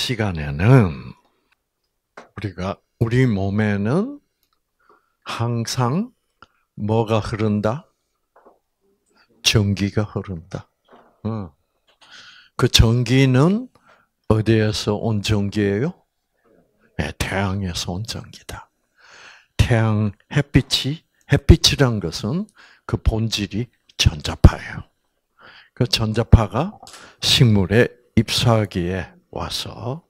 시간에는 우리가 우리 몸에는 항상 뭐가 흐른다? 전기가 흐른다. 어. 그 전기는 어디에서 온 전기예요? 네, 태양에서 온 전기다. 태양 햇빛이 햇빛이란 것은 그 본질이 전자파예요. 그 전자파가 식물에 ip수하기에 와서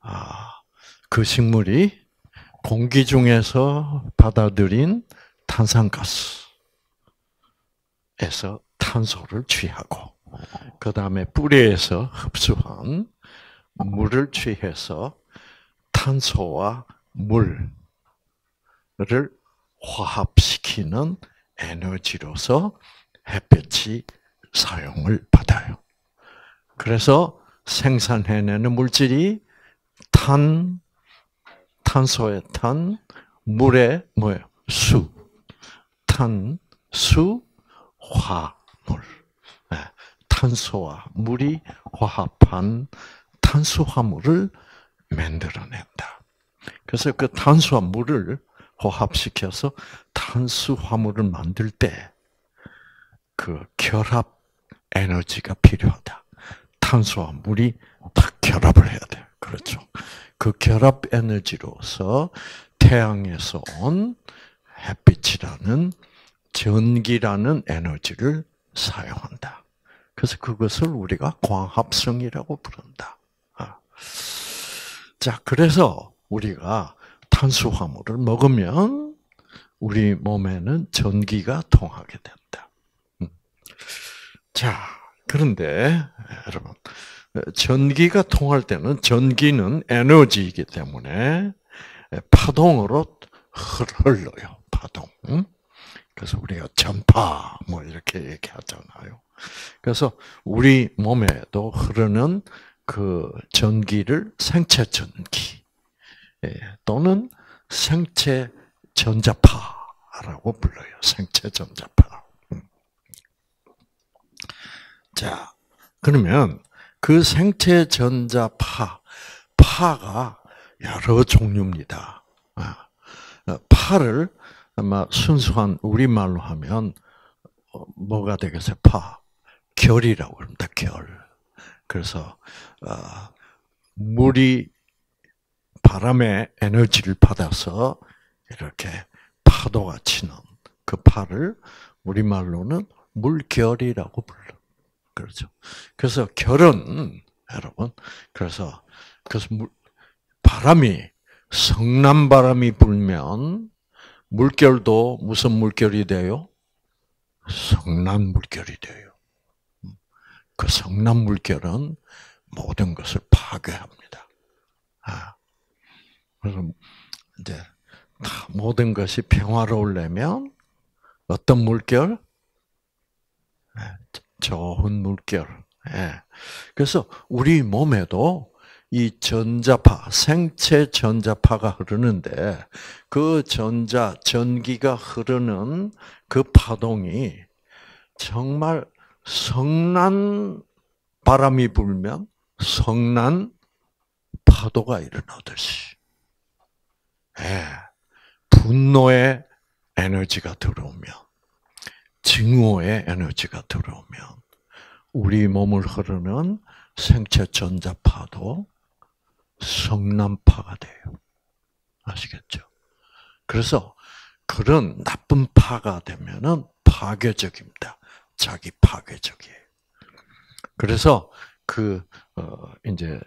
아, 그 식물이 공기 중에서 받아들인 탄산가스에서 탄소를 취하고 그 다음에 뿌리에서 흡수한 물을 취해서 탄소와 물을 화합시키는 에너지로서 햇볕이 사용을 받아요. 그래서 생산해내는 물질이 탄, 탄소의 탄, 물의 뭐예요? 수. 탄, 수, 화물. 네. 탄소와 물이 화합한 탄수화물을 만들어낸다. 그래서 그 탄수와 물을 화합시켜서 탄수화물을 만들 때 그 결합 에너지가 필요하다. 탄소와 물이 딱 결합을 해야 돼. 그렇죠. 그 결합 에너지로서 태양에서 온 햇빛이라는 전기라는 에너지를 사용한다. 그래서 그것을 우리가 광합성이라고 부른다. 아. 자, 그래서 우리가 탄수화물을 먹으면 우리 몸에는 전기가 통하게 된다. 음. 자, 그런데 여러분 전기가 통할 때는 전기는 에너지이기 때문에 파동으로 흘러요. 파동. 그래서 우리가 전파 뭐 이렇게 얘기하잖아요. 그래서 우리 몸에도 흐르는 그 전기를 생체 전기 또는 생체 전자파라고 불러요. 생체 전자파. 자, 그러면 그 생체 전자 파, 파가 여러 종류입니다. 아, 어, 파를 아마 순수한 우리말로 하면 어, 뭐가 되겠어요? 파. 결이라고 합니다. 결. 그래서 어, 물이 바람의 에너지를 받아서 이렇게 파도가 치는 그 파를 우리말로는 물결이라고 불러. 그렇죠. 그래서 결은 여러분 그래서 그래서 물, 바람이 성난 바람이 불면 물결도 무슨 물결이 돼요? 성난 물결이 돼요. 그 성난 물결은 모든 것을 파괴합니다. 아, 그래서 이제 모든 것이 평화로우려면 어떤 물결? 네, 좋은 물결. 예. 그래서 우리 몸에도 이 전자파, 생체 전자파가 흐르는데 그 전자, 전기가 흐르는 그 파동이 정말 성난 바람이 불면 성난 파도가 일어나듯이. 예. 분노의 에너지가 들어오면 증오의 에너지가 들어오면 우리 몸을 흐르는 생체 전자파도 성난파가 돼요. 아시겠죠? 그래서 그런 나쁜 파가 되면은 파괴적입니다. 자기 파괴적이에요. 그래서 그 어, 이제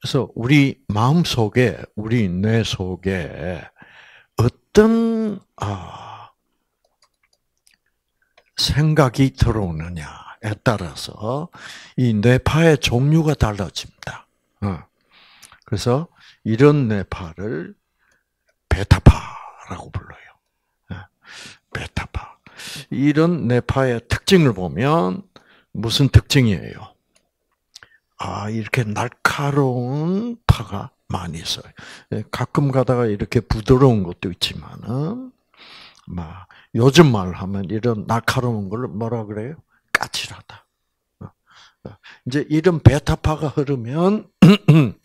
그래서 우리 마음 속에 우리 뇌 속에 어떤 아 생각이 들어오느냐에 따라서 이 뇌파의 종류가 달라집니다. 어. 그래서 이런 뇌파를 베타파라고 불러요. 어. 베타파. 이런 뇌파의 특징을 보면 무슨 특징이에요? 아, 이렇게 날카로운 파가 많이 있어요. 예, 가끔 가다가 이렇게 부드러운 것도 있지만은, 막, 요즘 말 하면 이런 날카로운 걸 뭐라 그래요? 까칠하다. 어, 이제 이런 베타파가 흐르면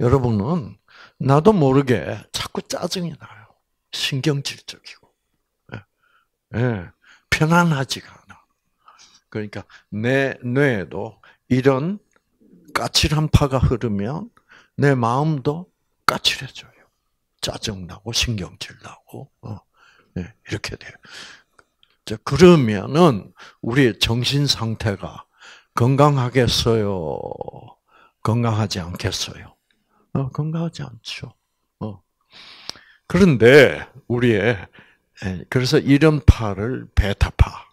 여러분은 나도 모르게 자꾸 짜증이 나요. 신경질적이고. 예. 예. 편안하지가 않아. 그러니까 내 뇌에도 이런 까칠한 파가 흐르면 내 마음도 까칠해져요. 짜증나고 신경질 나고 어. 네, 이렇게 돼요. 자, 그러면은 우리의 정신 상태가 건강하겠어요? 건강하지 않겠어요? 어, 건강하지 않죠. 어. 그런데 우리의 예, 그래서 이런 파를 베타파.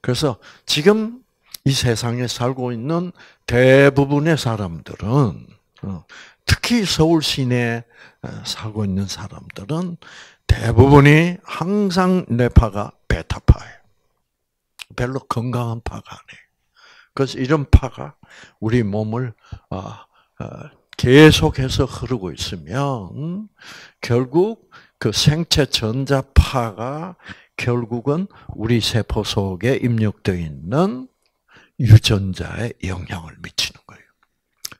그래서 지금 이 세상에 살고 있는 대부분의 사람들은 어, 특히 서울 시내에 어, 살고 있는 사람들은 대부분이 항상 뇌파가 베타파예요. 별로 건강한 파가 아니에요. 그래서 이런 파가 우리 몸을 어, 계속해서 흐르고 있으면 결국 그 생체 전자파가 결국은 우리 세포 속에 입력되어 있는 유전자에 영향을 미치는 거예요.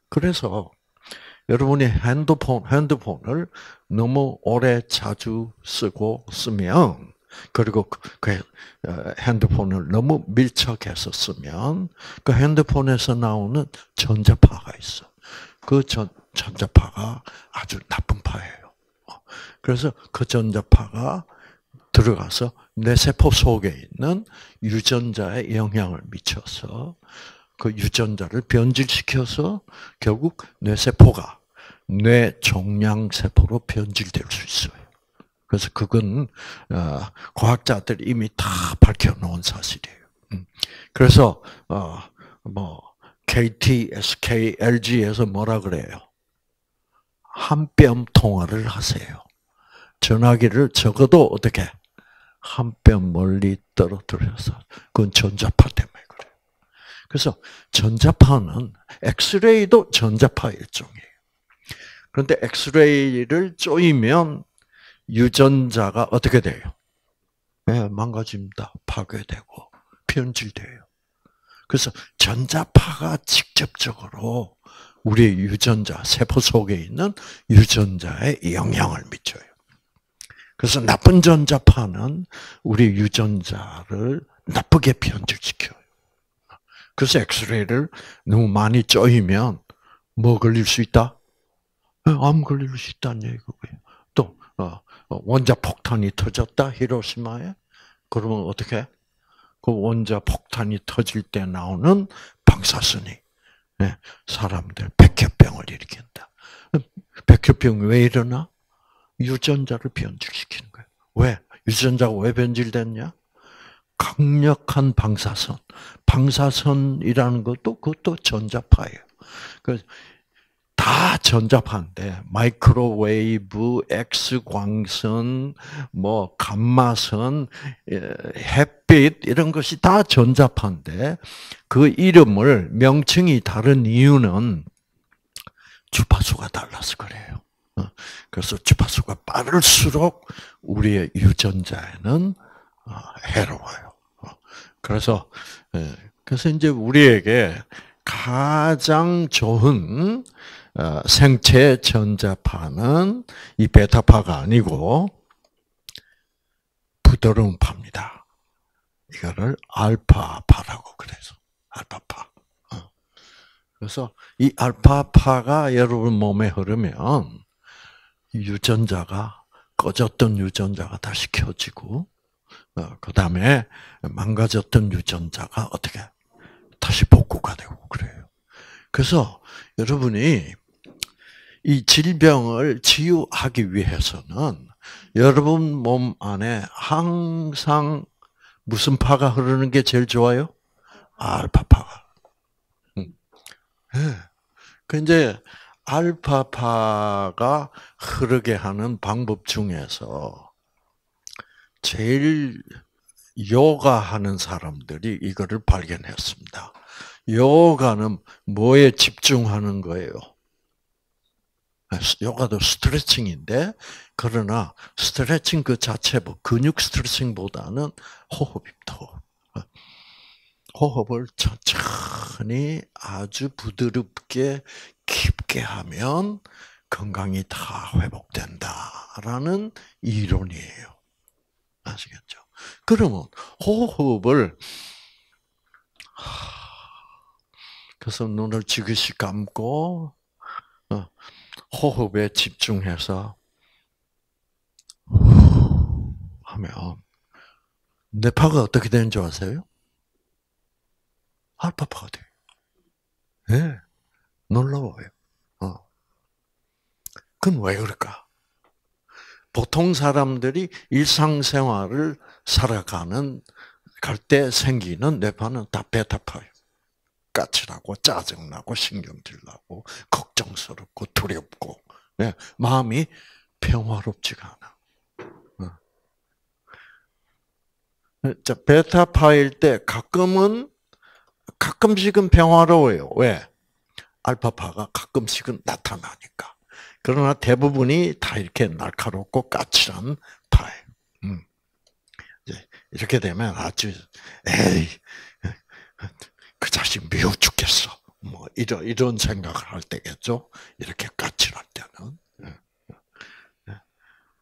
그래서 여러분이 핸드폰, 핸드폰을 너무 오래 자주 쓰고 쓰면, 그리고 그, 그 어, 핸드폰을 너무 밀착해서 쓰면, 그 핸드폰에서 나오는 전자파가 있어. 그 전, 전자파가 아주 나쁜 파예요. 그래서 그 전자파가 들어가서 내 세포 속에 있는 유전자에 영향을 미쳐서 그 유전자를 변질시켜서 결국 뇌 세포가 뇌 종양 세포로 변질될 수 있어요. 그래서 그건 어, 과학자들이 이미 다 밝혀놓은 사실이에요. 음. 그래서 어뭐 KT, SK, LG에서 뭐라 그래요? 한 뼘 통화를 하세요. 전화기를 적어도 어떻게 한 뼘 멀리 떨어뜨려서 그건 전자파 때문에 그래요. 그래서 전자파는 엑스레이도 전자파 일종이에요. 그런데 엑스레이를 쪼이면 유전자가 어떻게 돼요? 네, 망가집니다. 파괴되고 변질돼요. 그래서 전자파가 직접적으로 우리의 유전자, 세포 속에 있는 유전자에 영향을 미쳐요. 그래서 나쁜 전자파는 우리 유전자를 나쁘게 변질시켜요. 그래서 엑스레이를 너무 많이 쪼이면 뭐 걸릴 수 있다? 네, 암 걸릴 수 있다는 얘기고요. 또 어, 원자 폭탄이 터졌다 히로시마에 그러면 어떻게? 그 원자 폭탄이 터질 때 나오는 방사선이 네, 사람들 백혈병을 일으킨다. 백혈병 왜 일어나? 유전자를 변질시키는 거예요. 왜? 유전자가 왜 변질됐냐? 강력한 방사선. 방사선이라는 것도 그것도 전자파예요. 다 전자파인데 마이크로웨이브, X광선, 뭐 감마선, 햇빛 이런 것이 다 전자파인데 그 이름을 명칭이 다른 이유는 주파수가 달라서 그래요. 어, 그래서 주파수가 빠를수록 우리의 유전자에는 어, 해로워요. 어, 그래서 예, 그래서 이제 우리에게 가장 좋은 어, 생체 전자파는 이 베타파가 아니고 부드러운 파입니다. 이거를 알파파라고 그래서 알파파. 어. 그래서 이 알파파가 여러분 몸에 흐르면 유전자가 꺼졌던 유전자가 다시 켜지고 어, 그 다음에 망가졌던 유전자가 어떻게 다시 복구가 되고 그래요. 그래서 여러분이 이 질병을 치유하기 위해서는 여러분 몸 안에 항상 무슨 파가 흐르는 게 제일 좋아요? 알파파가. 음. 네. 그 이제 알파파가 흐르게 하는 방법 중에서 제일 요가 하는 사람들이 이거를 발견했습니다. 요가는 뭐에 집중하는 거예요? 요가도 스트레칭인데 그러나 스트레칭 그 자체 뭐 근육 스트레칭보다는 호흡입니다. 호흡을 천천히 아주 부드럽게 깊게 하면 건강이 다 회복된다라는 이론이에요. 아시겠죠? 그러면 호흡을 그래서 눈을 지그시 감고 어, 호흡에 집중해서 하면 뇌파가 어떻게 되는 줄 아세요? 알파파가 돼요. 예. 네. 놀라워요. 어. 그건 왜 그럴까? 보통 사람들이 일상생활을 살아가는 갈 때 생기는 뇌파는 다 베타파예요. 까칠하고 짜증나고 신경질나고 걱정스럽고 두렵고 네, 마음이 평화롭지가 않아. 어. 자, 베타파일 때 가끔은 가끔씩은 평화로워요. 왜? 알파파가 가끔씩은 나타나니까. 그러나 대부분이 다 이렇게 날카롭고 까칠한 파예요. 음. 이렇게 되면 아주 에이 그 자식 미워 죽겠어. 뭐 이런 이런 생각을 할 때겠죠. 이렇게 까칠할 때는. 예. 예.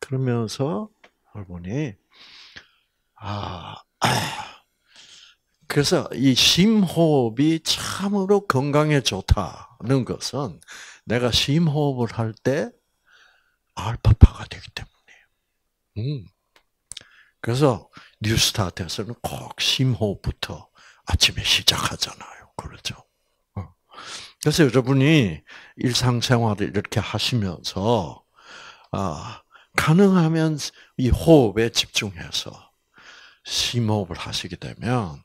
그러면서 여러분이 아, 아 그래서 이 심호흡이 참으로 건강에 좋다는 것은 내가 심호흡을 할 때 알파파가 되기 때문이에요. 음. 그래서 뉴스타트에서는 꼭 심호흡부터 아침에 시작하잖아요. 그렇죠? 어. 그래서 여러분이 일상생활을 이렇게 하시면서 아, 가능하면 이 호흡에 집중해서 심호흡을 하시게 되면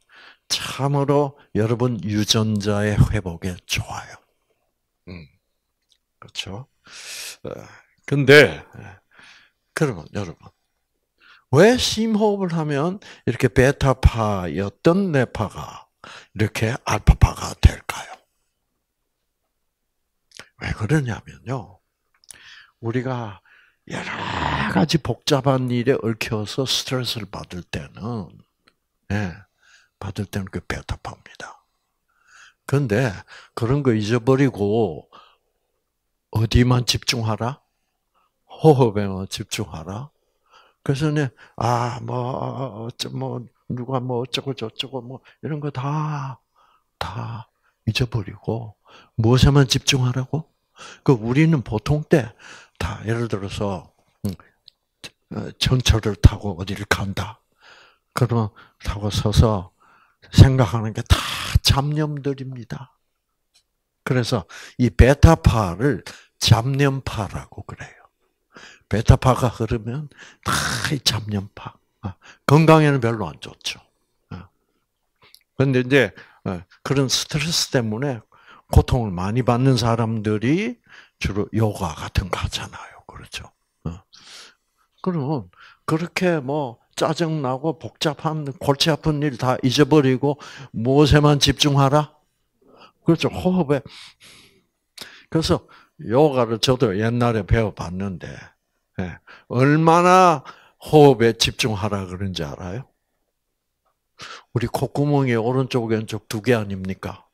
참으로 여러분 유전자의 회복에 좋아요. 음, 그렇죠? 어, 근데 그러면 여러분 왜 심호흡을 하면 이렇게 베타파였던 뇌파가 이렇게 알파파가 될까요? 왜 그러냐면요. 우리가 여러 가지 복잡한 일에 얽혀서 스트레스를 받을 때는, 예, 받을 때는 그 베타파입니다. 그런데 그런 거 잊어버리고 어디만 집중하라? 호흡에만 집중하라? 그래서 네, 아, 뭐, 어쩌, 뭐, 누가 뭐 어쩌고 저쩌고 뭐, 이런 거 다, 다 잊어버리고, 무엇에만 집중하라고? 그, 우리는 보통 때, 다, 예를 들어서, 음, 어, 전철을 타고 어디를 간다. 그러면 타고 서서 생각하는 게 다 잡념들입니다. 그래서 이 베타파를 잡념파라고 그래요. 베타파가 흐르면 다 잡념파. 어, 건강에는 별로 안 좋죠. 그런데 어. 이제 어, 그런 스트레스 때문에 고통을 많이 받는 사람들이 주로 요가 같은 거 하잖아요. 그렇죠. 그러면 그렇게 뭐 짜증나고 복잡한 골치 아픈 일 다 잊어버리고 무엇에만 집중하라? 그렇죠. 호흡에. 그래서 요가를 저도 옛날에 배워봤는데 네. 얼마나 호흡에 집중하라 그런지 알아요? 우리 콧구멍이 오른쪽 왼쪽 두 개 아닙니까?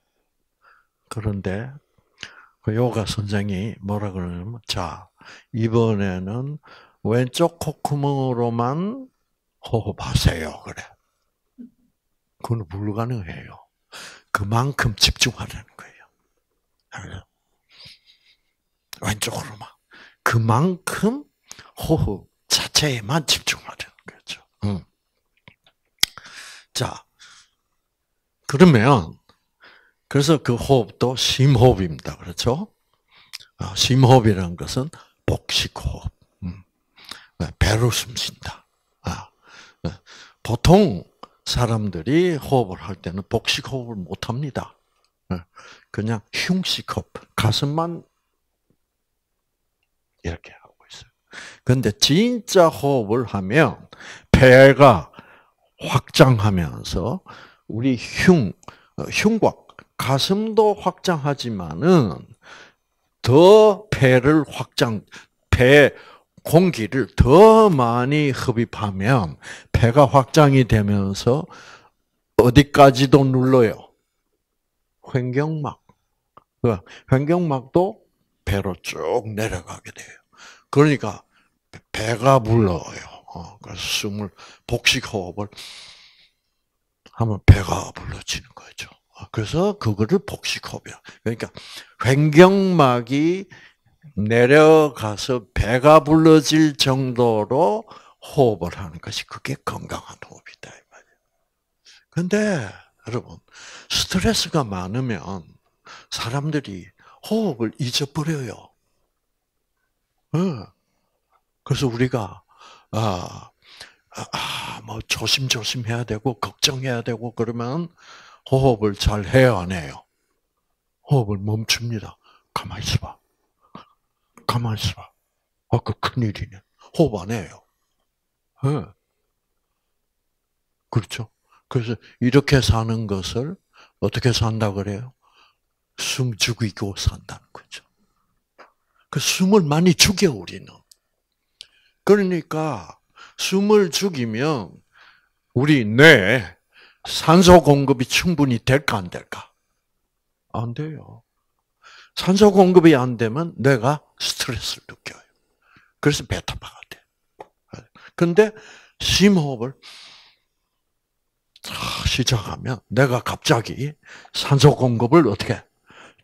그런데 그 요가 선생이 뭐라 그러냐면 자 이번에는 왼쪽 콧구멍으로만 호흡하세요 그래. 그건 불가능해요. 그만큼 집중하라는 거예요. 왼쪽으로만. 그만큼 호흡 자체에만 집중하려는 거죠. 음. 자, 그러면 그래서 그 호흡도 심호흡입니다. 그렇죠? 아, 심호흡이라는 것은 복식호흡. 음. 네, 배로 숨 쉰다. 아, 네. 보통 사람들이 호흡을 할 때는 복식호흡을 못 합니다. 네. 그냥 흉식호흡, 가슴만 이렇게 근데 진짜 호흡을 하면 폐가 확장하면서 우리 흉, 어, 흉곽, 가슴도 확장하지만은 더 폐를 확장, 폐 공기를 더 많이 흡입하면 폐가 확장이 되면서 어디까지도 눌러요? 횡경막. 그 횡경막도 배로 쭉 내려가게 돼요. 그러니까 배가 불러요. 어, 그래서 숨을 복식 호흡을 하면 배가 불러지는 거죠. 어, 그래서 그거를 복식 호흡이야. 그러니까 횡경막이 내려가서 배가 불러질 정도로 호흡을 하는 것이 그게 건강한 호흡이다 이 말이에요. 근데 여러분 스트레스가 많으면 사람들이 호흡을 잊어버려요. 그래서 우리가 아, 아, 뭐 조심조심 해야 되고 걱정해야 되고 그러면 호흡을 잘 해야 안 해요. 호흡을 멈춥니다. 가만히 있어봐. 가만히 있어봐. 아, 그 큰일이네. 호흡 안 해요. 네. 그렇죠. 그래서 이렇게 사는 것을 어떻게 산다 그래요? 숨 죽이고 거죠. 그 숨을 많이 죽여 우리는. 그러니까 숨을 죽이면 우리 뇌 산소 공급이 충분히 될까 안 될까? 안 돼요. 산소 공급이 안 되면 뇌가 스트레스를 느껴요. 그래서 베타파가 돼. 근데 심호흡을 시작하면 내가 갑자기 산소 공급을 어떻게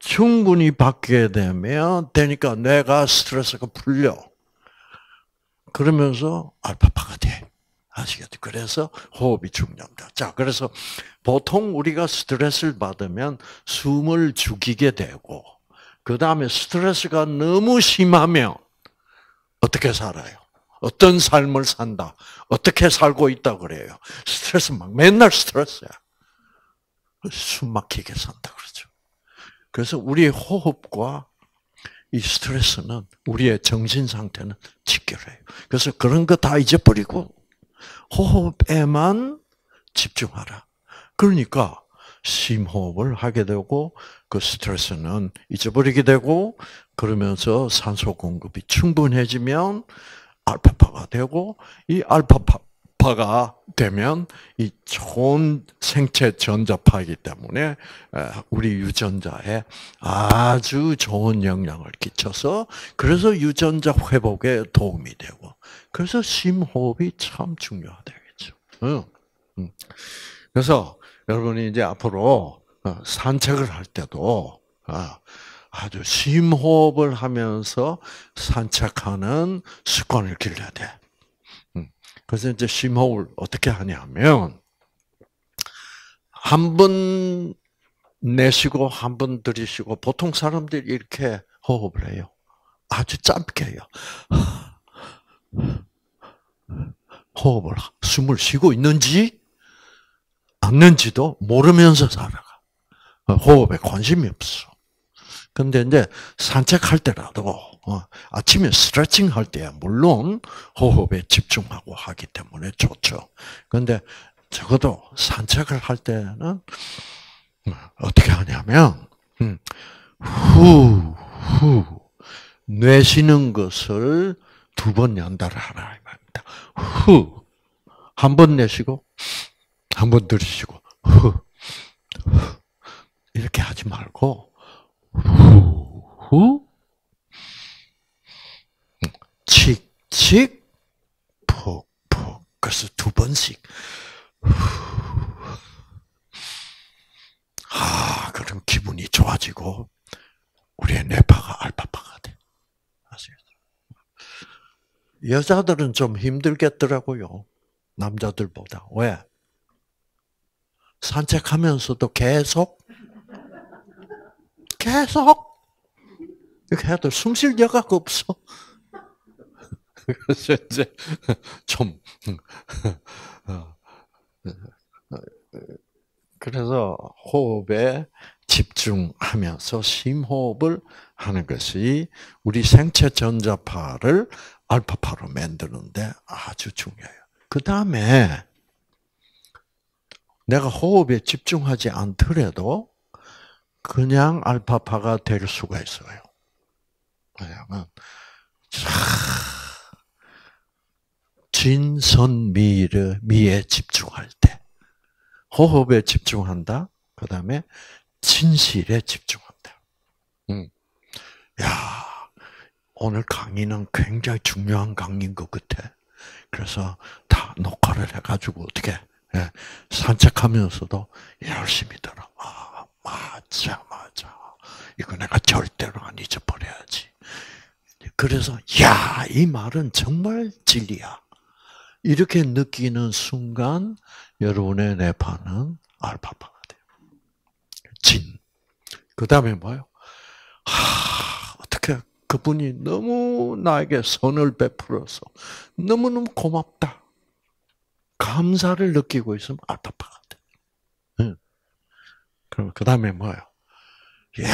충분히 받게 되면 되니까 뇌가 스트레스가 풀려. 그러면서 알파파가 돼. 아시겠죠? 그래서 호흡이 중요합니다. 자, 그래서 보통 우리가 스트레스를 받으면 숨을 죽이게 되고, 그 다음에 스트레스가 너무 심하면 어떻게 살아요? 어떤 삶을 산다? 어떻게 살고 있다 그래요? 스트레스 막 맨날 스트레스야. 숨 막히게 산다 그러죠. 그래서 우리의 호흡과 이 스트레스는 우리의 정신 상태는 직결해요. 그래서 그런 거 다 잊어버리고 호흡에만 집중하라. 그러니까 심호흡을 하게 되고 그 스트레스는 잊어버리게 되고 그러면서 산소 공급이 충분해지면 알파파가 되고 이 알파파 전자파가 되면 이 좋은 생체 전자파이기 때문에 우리 유전자에 아주 좋은 영향을 끼쳐서 그래서 유전자 회복에 도움이 되고 그래서 심호흡이 참 중요하다겠죠. 그래서 여러분이 이제 앞으로 어, 산책을 할 때도 아, 아주 심호흡을 하면서 산책하는 습관을 길러야 돼. 그래서 이제 심호흡을 어떻게 하냐면 한 번 내쉬고 한 번 들이쉬고 보통 사람들이 이렇게 호흡을 해요. 아주 짧게 해요. 호흡을 숨을 쉬고 있는지 않는지도 모르면서 살아가. 호흡에 관심이 없어. 근데 이제 산책할 때라도 어, 아침에 스트레칭 할 때야 물론 호흡에 집중하고 하기 때문에 좋죠. 그런데 적어도 산책을 할 때는 어떻게 하냐면 음, 후, 후 내쉬는 것을 두 번 연달아 하라 이 말입니다. 후, 한 번 내쉬고 한 번 들이쉬고 후, 이렇게 하지 말고 후, 후, 칙칙, 푹, 푹. 그래서 두 번씩. 아, 그럼 기분이 좋아지고, 우리의 뇌파가 알파파가 돼. 아시겠죠? 여자들은 좀 힘들겠더라고요. 남자들보다. 왜? 산책하면서도 계속 계속 이렇게 해도 숨 쉴 여가 없어. 그래서 이제 좀 어, 그래서 호흡에 집중하면서 심호흡을 하는 것이 우리 생체 전자파를 알파파로 만드는데 아주 중요해요. 그 다음에 내가 호흡에 집중하지 않더라도 그냥 알파파가 될 수가 있어요. 왜냐하면 진선미를 미에 집중할 때 호흡에 집중한다. 그 다음에 진실에 집중한다. 음. 야, 오늘 강의는 굉장히 중요한 강의인 것 같아. 그래서 다 녹화를 해가지고 어떻게 예, 산책하면서도 열심히 들어. 아, 맞아, 맞아. 이거 내가 절대로 안 잊어버려야지. 그래서 야, 이 말은 정말 진리야. 이렇게 느끼는 순간 여러분의 뇌파는 알파파가 돼요. 진. 그 다음에 뭐요? 하, 어떻게 그분이 너무 나에게 선을 베풀어서 너무너무 고맙다. 감사를 느끼고 있으면 알파파가 돼. 응. 그럼 그 다음에 뭐요? 야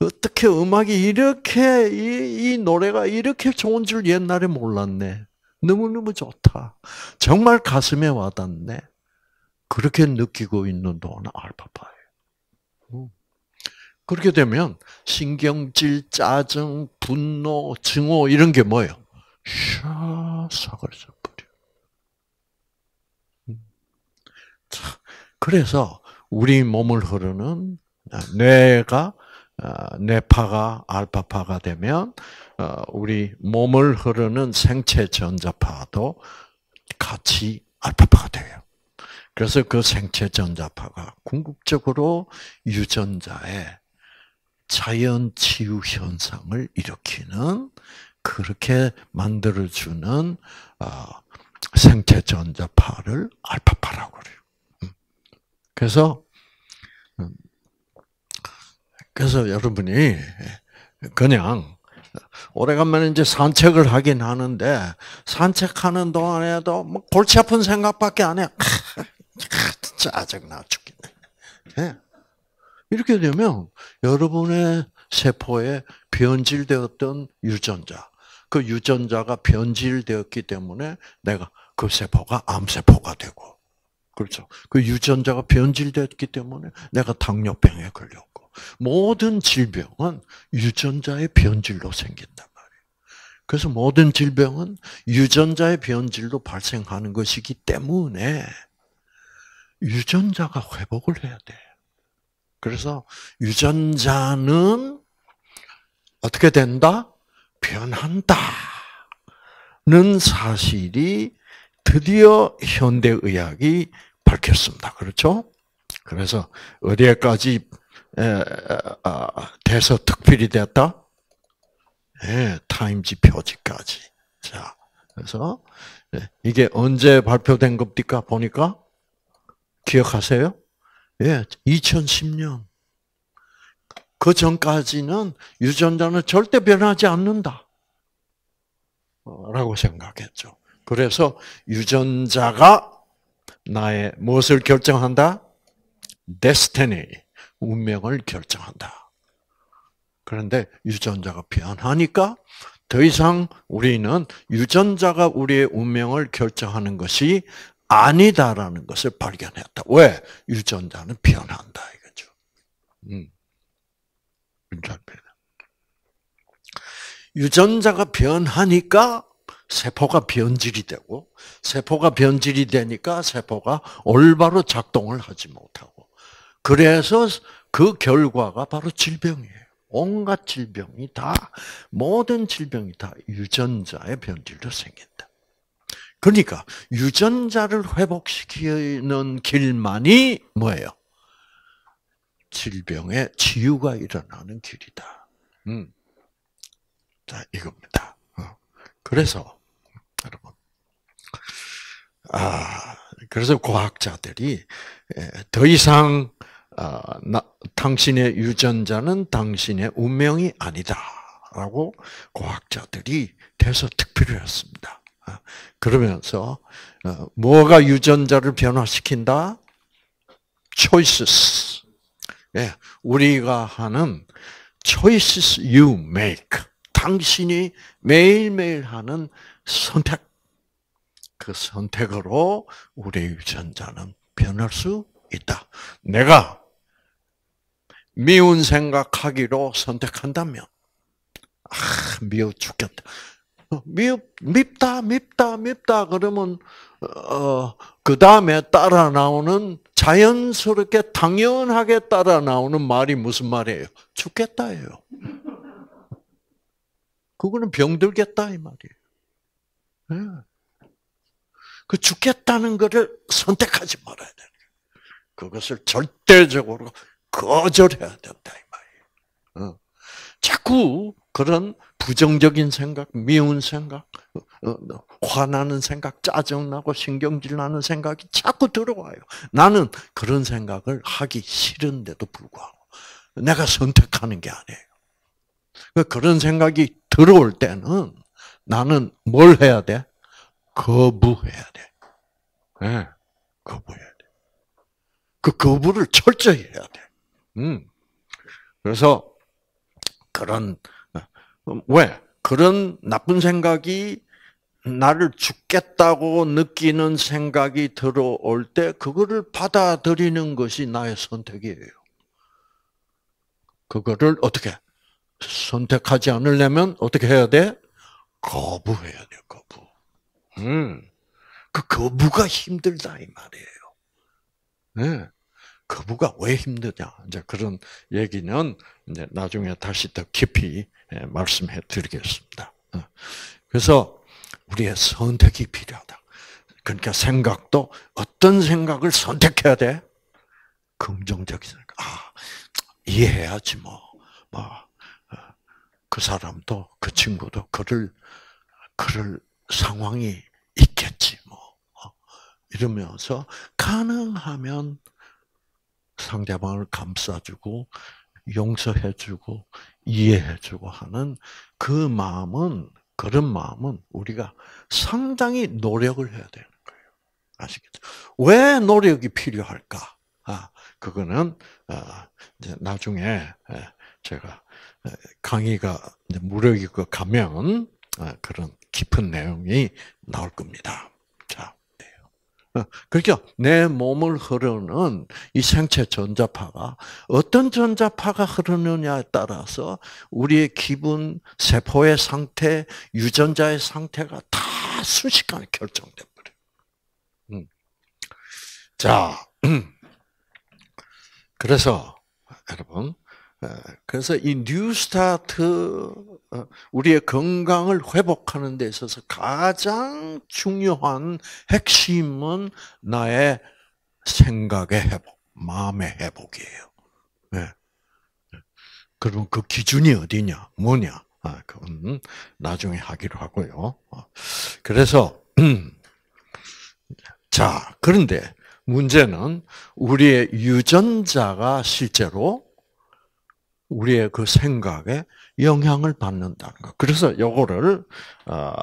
어떻게 음악이 이렇게 이, 이 노래가 이렇게 좋은 줄 옛날에 몰랐네. 너무너무 좋다. 정말 가슴에 와닿네. 그렇게 느끼고 있는 동안 알파파예요. 그렇게 되면 신경질, 짜증, 분노, 증오 이런 게 뭐예요? 샤 사그라져 버려. 그래서 우리 몸을 흐르는 뇌가 어, 뇌파가 알파파가 되면 어, 우리 몸을 흐르는 생체 전자파도 같이 알파파가 돼요. 그래서 그 생체 전자파가 궁극적으로 유전자에 자연 치유 현상을 일으키는 그렇게 만들어주는 어, 생체 전자파를 알파파라고 그래요. 음. 그래서 음, 그래서 여러분이 그냥 오래간만에 이제 산책을 하긴 하는데 산책하는 동안에도 뭐 골치 아픈 생각밖에 안 해. 짜증나 죽겠네. 예. 이렇게 되면 여러분의 세포에 변질되었던 유전자, 그 유전자가 변질되었기 때문에 내가 그 세포가 암세포가 되고, 그렇죠. 그 유전자가 변질됐기 때문에 내가 당뇨병에 걸렸고, 모든 질병은 유전자의 변질로 생긴단 말이에요. 그래서 모든 질병은 유전자의 변질로 발생하는 것이기 때문에 유전자가 회복을 해야 돼. 그래서 유전자는 어떻게 된다? 변한다. 는 사실이 드디어 현대의학이 밝혔습니다. 그렇죠? 그래서 어디에까지 아, 돼서 특필이 됐다? 예, 타임지 표지까지. 자, 그래서 예, 이게 언제 발표된 겁니까? 보니까 기억하세요? 예, 2010년. 그 전까지는 유전자는 절대 변하지 않는다. 라고 생각했죠. 그래서 유전자가 나의 무엇을 결정한다? destiny, 운명을 결정한다. 그런데 유전자가 변하니까 더 이상 우리는 유전자가 우리의 운명을 결정하는 것이 아니다라는 것을 발견했다. 왜? 유전자는 변한다 이거죠. 음. 유전자가 변하니까 세포가 변질이 되고 세포가 변질이 되니까 세포가 올바로 작동을 하지 못하고 그래서 그 결과가 바로 질병이에요. 온갖 질병이 다 모든 질병이 다 유전자의 변질로 생긴다. 그러니까 유전자를 회복시키는 길만이 뭐예요? 질병의 치유가 일어나는 길이다. 음. 자, 이겁니다. 어. 그래서 여러분, 아, 그래서 과학자들이 더 이상 아, 나, 당신의 유전자는 당신의 운명이 아니다라고 과학자들이 대서 특필을 했습니다. 그러면서 어, 뭐가 유전자를 변화시킨다? choices. 예, 우리가 하는 choices you make. 당신이 매일매일 하는 선택. 그 선택으로 우리 유전자는 변할 수 있다. 내가 미운 생각하기로 선택한다면, 아, 미워 죽겠다. 밉, 밉다, 밉다, 밉다, 그러면, 어, 그 다음에 따라 나오는 자연스럽게 당연하게 따라 나오는 말이 무슨 말이에요? 죽겠다예요. 그거는 병들겠다 이 말이에요. 네. 그 죽겠다는 것을 선택하지 말아야 돼. 그것을 절대적으로 거절해야 된다 이 말이에요. 어. 자꾸 그런 부정적인 생각, 미운 생각, 어, 어, 화나는 생각, 짜증나고 신경질 나는 생각이 자꾸 들어와요. 나는 그런 생각을 하기 싫은데도 불구하고 내가 선택하는 게 아니에요. 그 그런 생각이 들어올 때는 나는 뭘 해야 돼? 거부해야 돼. 네, 거부해야 돼. 그 거부를 철저히 해야 돼. 음. 그래서 그런 왜 그런 나쁜 생각이 나를 죽겠다고 느끼는 생각이 들어올 때 그거를 받아들이는 것이 나의 선택이에요. 그거를 어떻게 선택하지 않으려면 어떻게 해야 돼? 거부해야 돼, 거부. 음, 그 거부가 힘들다 이 말이에요. 네. 거부가 왜 힘드냐? 이제 그런 얘기는 이제 나중에 다시 더 깊이 예, 말씀해 드리겠습니다. 어. 그래서 우리의 선택이 필요하다. 그러니까 생각도 어떤 생각을 선택해야 돼? 긍정적인 생각. 아, 이해해야지 뭐. 뭐. 어, 그 사람도 그 친구도 그럴 그럴 상황이 있겠지 뭐. 어, 이러면서 가능하면 상대방을 감싸주고 용서해주고 이해해주고 하는 그 마음은 그런 마음은 우리가 상당히 노력을 해야 되는 거예요. 아시겠죠? 왜 노력이 필요할까? 아, 그거는 아, 이제 나중에 예, 제가 예, 강의가 무력이고 가면 아, 그런 깊은 내용이 나올 겁니다. 어, 그러니까 내 몸을 흐르는 이 생체 전자파가 어떤 전자파가 흐르느냐에 따라서 우리의 기분, 세포의 상태, 유전자의 상태가 다 순식간에 결정돼 버려. 음. 자, 그래서 여러분 그래서 이 뉴스타트 어, 우리의 건강을 회복하는 데 있어서 가장 중요한 핵심은 나의 생각의 회복, 마음의 회복이에요. 네. 그럼 그 기준이 어디냐, 뭐냐? 아, 그건 나중에 하기로 하고요. 어. 그래서 자 그런데 문제는 우리의 유전자가 실제로 우리의 그 생각에 영향을 받는다는 거. 그래서 요거를 어,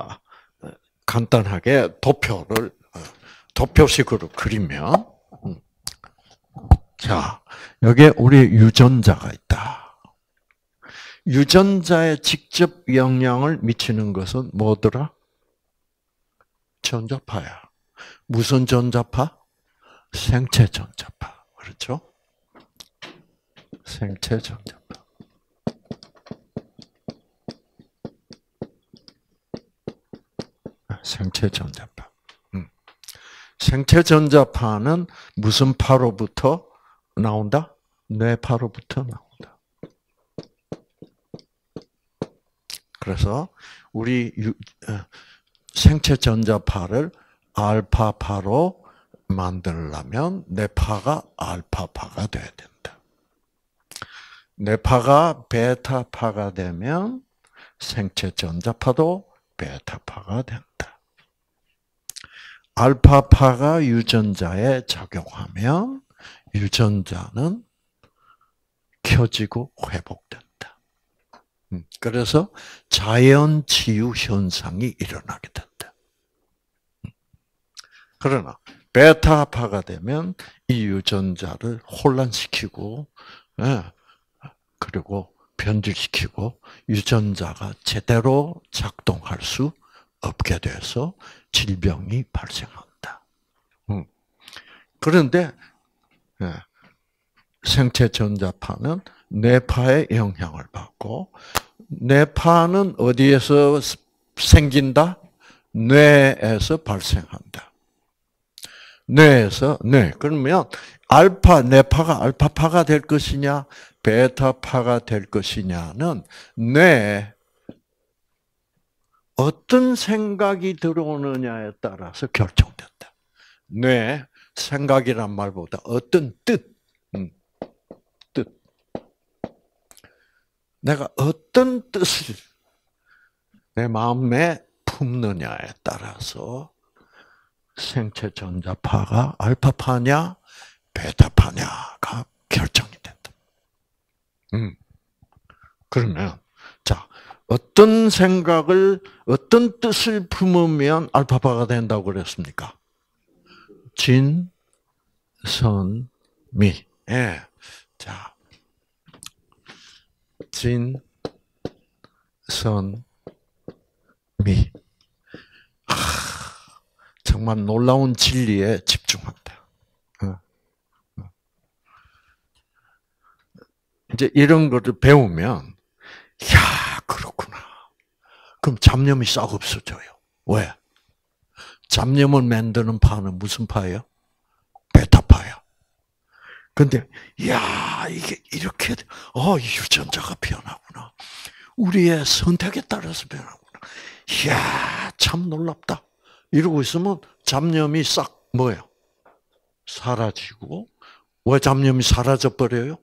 간단하게 도표를 어, 도표식으로 그리면 음. 자 여기에 우리 유전자가 있다. 유전자에 직접 영향을 미치는 것은 뭐더라? 전자파야. 무슨 전자파? 생체 전자파. 그렇죠? 생체 전자 생체 전자파. 음. 생체 전자파는 무슨 파로부터 나온다? 뇌파로부터 나온다. 그래서 우리 어, 생체 전자파를 알파파로 만들려면 뇌파가 알파파가 돼야 된다. 뇌파가 베타파가 되면 생체 전자파도 베타파가 된다. 알파파가 유전자에 작용하면 유전자는 켜지고 회복된다. 음, 그래서 자연 치유 현상이 일어나게 된다. 음. 그러나 베타파가 되면 이 유전자를 혼란시키고 예, 그리고 변질시키고 유전자가 제대로 작동할 수 없게 돼서 질병이 발생한다. 음. 그런데 예, 생체 전자파는 뇌파의 영향을 받고 뇌파는 어디에서 생긴다? 뇌에서 발생한다. 뇌에서 뇌. 그러면 알파 뇌파가 알파파가 될 것이냐 베타파가 될 것이냐는 뇌 어떤 생각이 들어오느냐에 따라서 결정된다. 뇌 생각이란 말보다 어떤 뜻, 음, 뜻. 내가 어떤 뜻을 내 마음에 품느냐에 따라서 생체 전자파가 알파파냐, 베타파냐가 결정이 된다. 음. 그러면, 자, 어떤 생각을, 어떤 뜻을 품으면 알파파가 된다고 그랬습니까? 진, 선, 미. 예. 자. 진, 선, 미. 하, 정말 놀라운 진리에 집중한다. 어. 어. 이제 이런 것을 배우면, 야 그렇구나. 그럼 잡념이 싹 없어져요. 왜? 잡념을 만드는 파는 무슨 파예요? 베타파야. 근데 야 이게 이렇게 어 유전자가 변하구나. 우리의 선택에 따라서 변하구나. 이야 참 놀랍다. 이러고 있으면 잡념이 싹 뭐예요? 사라지고 왜 잡념이 사라져 버려요?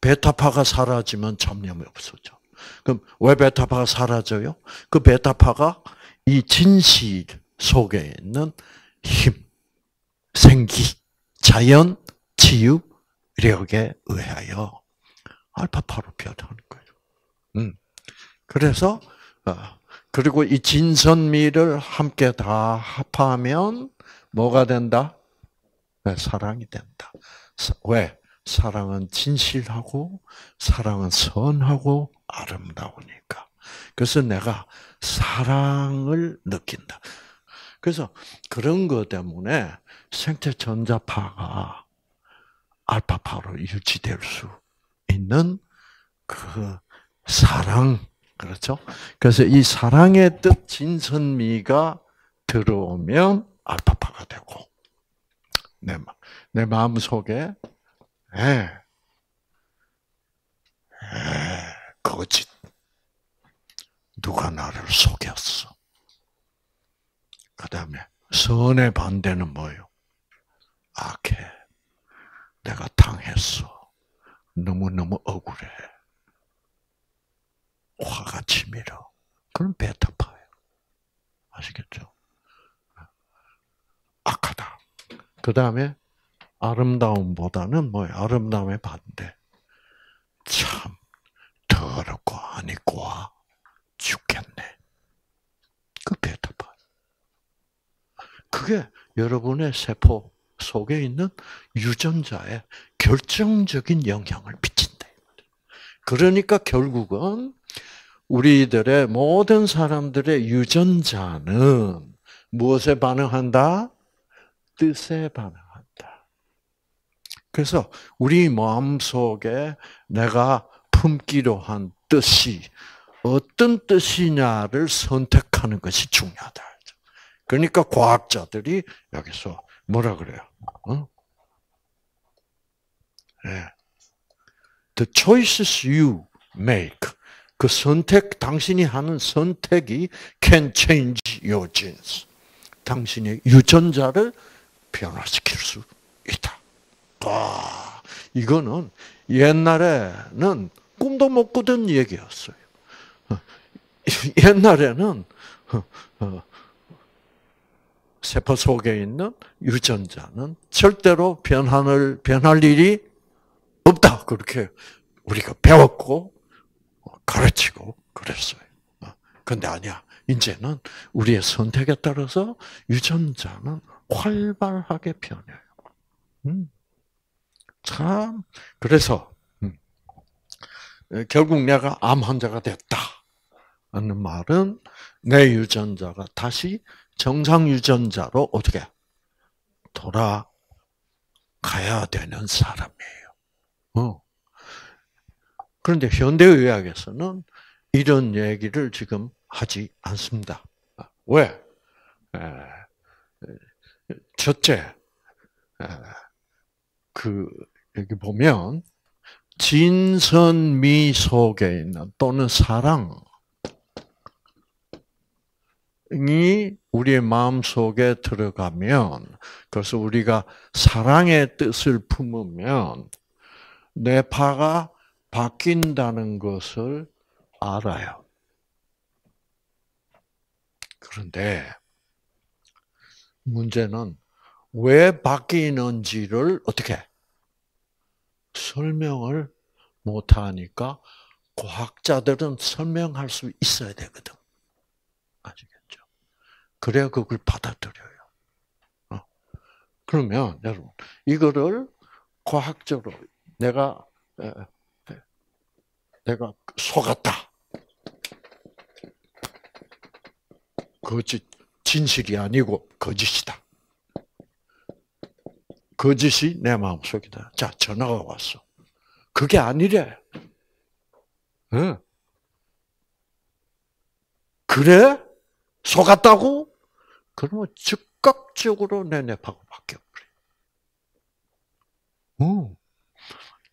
베타파가 사라지면 잡념이 없어져. 그럼 왜 베타파가 사라져요? 그 베타파가 이 진실 속에 있는 힘, 생기, 자연, 치유력에 의하여 알파파로 변하는 거예요. 음. 그래서 어, 그리고 이 진선미를 함께 다 합하면 뭐가 된다? 네, 사랑이 된다. 왜? 사랑은 진실하고 사랑은 선하고 아름다우니까. 그래서 내가 사랑을 느낀다. 그래서 그런 것 때문에 생체 전자파가 알파파로 유지될 수 있는 그 사랑, 그렇죠? 그래서 이 사랑의 뜻 진선미가 들어오면 알파파가 되고, 내, 내 마음 속에, 에, 에, 거짓. 누가 나를 속였어. 그 다음에 선의 반대는 뭐예요? 악해. 내가 당했어. 너무너무 억울해. 화가 치밀어. 그럼 베타파예요. 아시겠죠? 악하다. 그 다음에 아름다움보다는 뭐예요? 아름다움의 반대. 참 더럽고 아니고 죽겠네. 그 베타파. 그게 여러분의 세포 속에 있는 유전자에 결정적인 영향을 미친다. 그러니까 결국은 우리들의 모든 사람들의 유전자는 무엇에 반응한다? 뜻에 반응한다. 그래서 우리 마음 속에 내가 품기로 한 뜻이 어떤 뜻이냐를 선택하는 것이 중요하다. 그러니까 과학자들이 여기서 뭐라 그래요? 어? 네. The choices you make. 그 선택, 당신이 하는 선택이 can change your genes. 당신의 유전자를 변화시킬 수 있다. 와, 이거는 옛날에는 꿈도 못 꾸던 얘기였어요. 어, 옛날에는 세포 속에 있는 유전자는 절대로 변할, 변할 일이 없다. 그렇게 우리가 배웠고, 가르치고 그랬어요. 근데 아니야. 이제는 우리의 선택에 따라서 유전자는 활발하게 변해요. 음. 참, 그래서, 음. 결국 내가 암 환자가 됐다. 하는 말은 내 유전자가 다시 정상 유전자로 어떻게 돌아가야 되는 사람이에요. 어. 그런데 현대의학에서는 이런 얘기를 지금 하지 않습니다. 왜? 첫째, 그 여기 보면 진선미 속에 있는 또는 사랑이 우리의 마음 속에 들어가면 그래서 우리가 사랑의 뜻을 품으면 내 파가 바뀐다는 것을 알아요. 그런데 문제는 왜 바뀌는지를 어떻게 설명을 못하니까 과학자들은 설명할 수 있어야 되거든. 아시겠죠? 그래야 그걸 받아들여요. 어. 그러면 여러분 이거를 과학적으로 내가 내가 속았다. 거짓 진실이 아니고 거짓이다. 거짓이 내 마음속이다. 자, 전화가 왔어. 그게 아니래. 응. 그래? 속았다고? 그러면 즉각적으로 내 뇌파가 바뀌어버려. 어.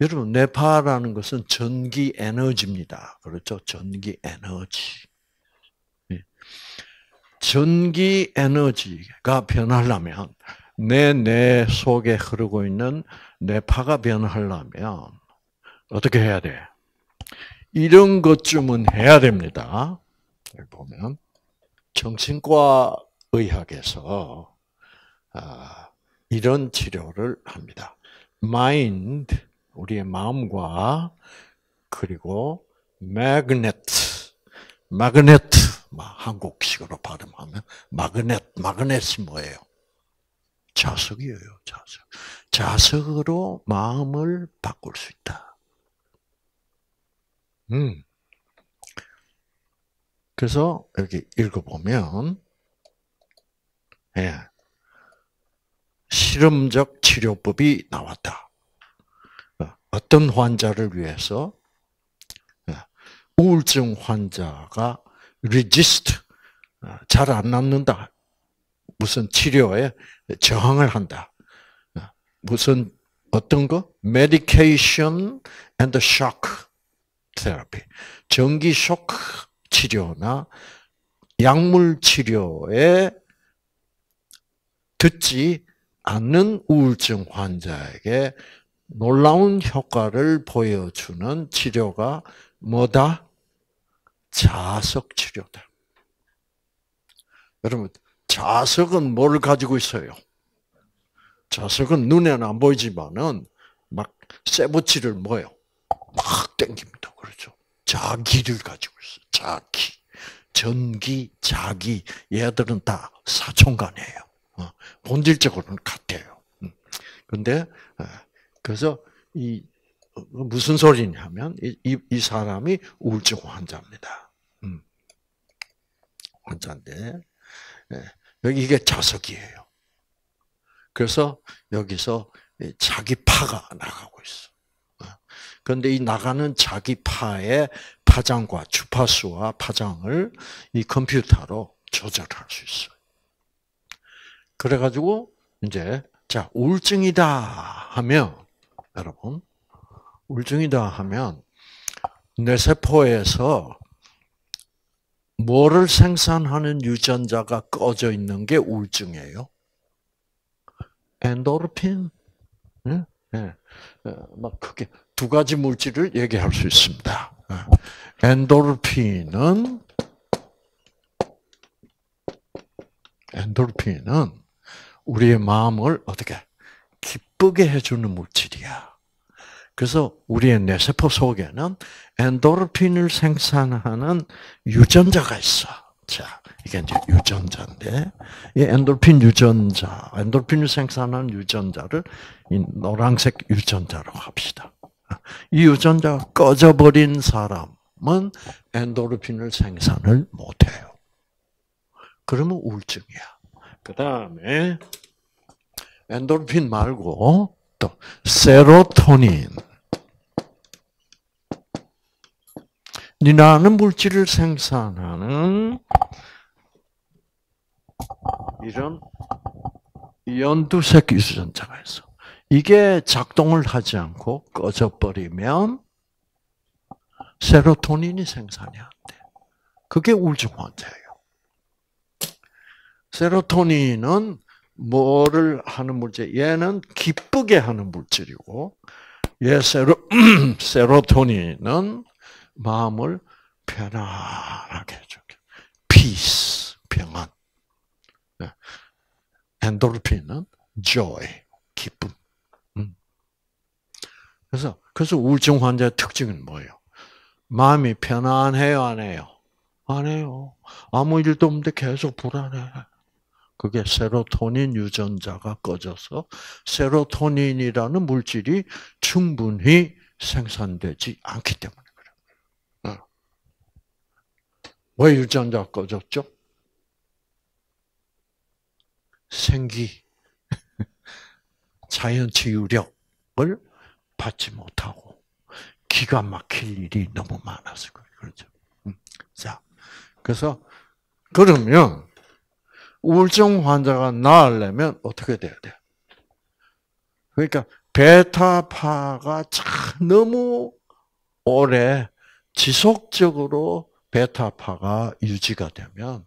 여러분, 뇌파라는 것은 전기 에너지입니다. 그렇죠? 전기 에너지. 예. 전기 에너지가 변하려면 내 뇌 속에 흐르고 있는 뇌파가 변하려면 어떻게 해야 돼? 이런 것쯤은 해야 됩니다. 보면 정신과 의학에서 아, 이런 치료를 합니다. 마인드 우리의 마음과 그리고 매그네트 마그네트 한국식으로 발음하면 마그넷 마그넷이 뭐예요? 자석이에요, 자석. 자석으로 마음을 바꿀 수 있다. 음. 그래서 여기 읽어보면, 예. 실험적 치료법이 나왔다. 어, 어떤 환자를 위해서 예. 우울증 환자가 resist 어, 잘안 낫는다. 무슨 치료에 저항을 한다. 무슨 어떤 거? medication and shock therapy. 전기 쇼크 치료나 약물 치료에 듣지 않는 우울증 환자에게 놀라운 효과를 보여주는 치료가 뭐다? 자석 치료다. 여러분, 자석은 뭘 가지고 있어요? 자석은 눈에는 안 보이지만은 막 쇠붙이를 뭐요? 막 땡깁니다. 그렇죠? 자기를 가지고 있어. 자기. 전기, 자기. 얘들은 다 사촌간이에요. 어, 본질적으로는 같아요. 음. 근데, 어, 그래서 이, 어, 무슨 소리냐면, 이, 이, 이 사람이 우울증 환자입니다. 음. 환자인데, 예. 여기 이게 자석이에요. 그래서 여기서 자기 파가 나가고 있어. 어. 그런데 이 나가는 자기 파의 파장과 주파수와 파장을 이 컴퓨터로 조절할 수 있어요. 그래가지고 이제 자 우울증이다 하면 여러분 우울증이다 하면 뇌세포에서 뭐를 생산하는 유전자가 꺼져 있는 게 우울증이에요? 엔도르핀. 네? 네. 막 크게 두 가지 물질을 얘기할 수 있습니다. 엔도르핀은 엔도르핀은 우리의 마음을 어떻게 기쁘게 해주는 물질이야. 그래서 우리의 뇌세포 속에는 엔도르핀을 생산하는 유전자가 있어. 자, 이게 이제 유전자인데, 이 엔도르핀 유전자, 엔도르핀을 생산하는 유전자를 이 노란색 유전자로 합시다. 이 유전자가 꺼져버린 사람은 엔도르핀을 생산을 못해요. 그러면 우울증이야. 그 다음에 엔도르핀 말고 또 세로토닌 이라는 물질을 생산하는 이런 연두색 유전자가 있어. 이게 작동을 하지 않고 꺼져버리면 세로토닌이 생산이 안 돼. 그게 우울증 환자예요. 세로토닌은 뭐를 하는 물질? 얘는 기쁘게 하는 물질이고, 얘 세로, 세로토닌은 마음을 편안하게 해주게. peace, 평안. 네. 엔도르핀은 joy, 기쁨. 음. 그래서, 그래서 우울증 환자의 특징은 뭐예요? 마음이 편안해요, 안 해요? 안 해요. 아무 일도 없는데 계속 불안해. 그게 세로토닌 유전자가 꺼져서 세로토닌이라는 물질이 충분히 생산되지 않기 때문에 그래요. 어. 왜 유전자가 꺼졌죠? 생기, 자연 치유력을 받지 못하고 기가 막힐 일이 너무 많아서 그렇죠. 음. 자, 그래서 그러면 우울증 환자가 나으려면 어떻게 돼야 돼? 그러니까 베타파가 참 너무 오래 지속적으로 베타파가 유지가 되면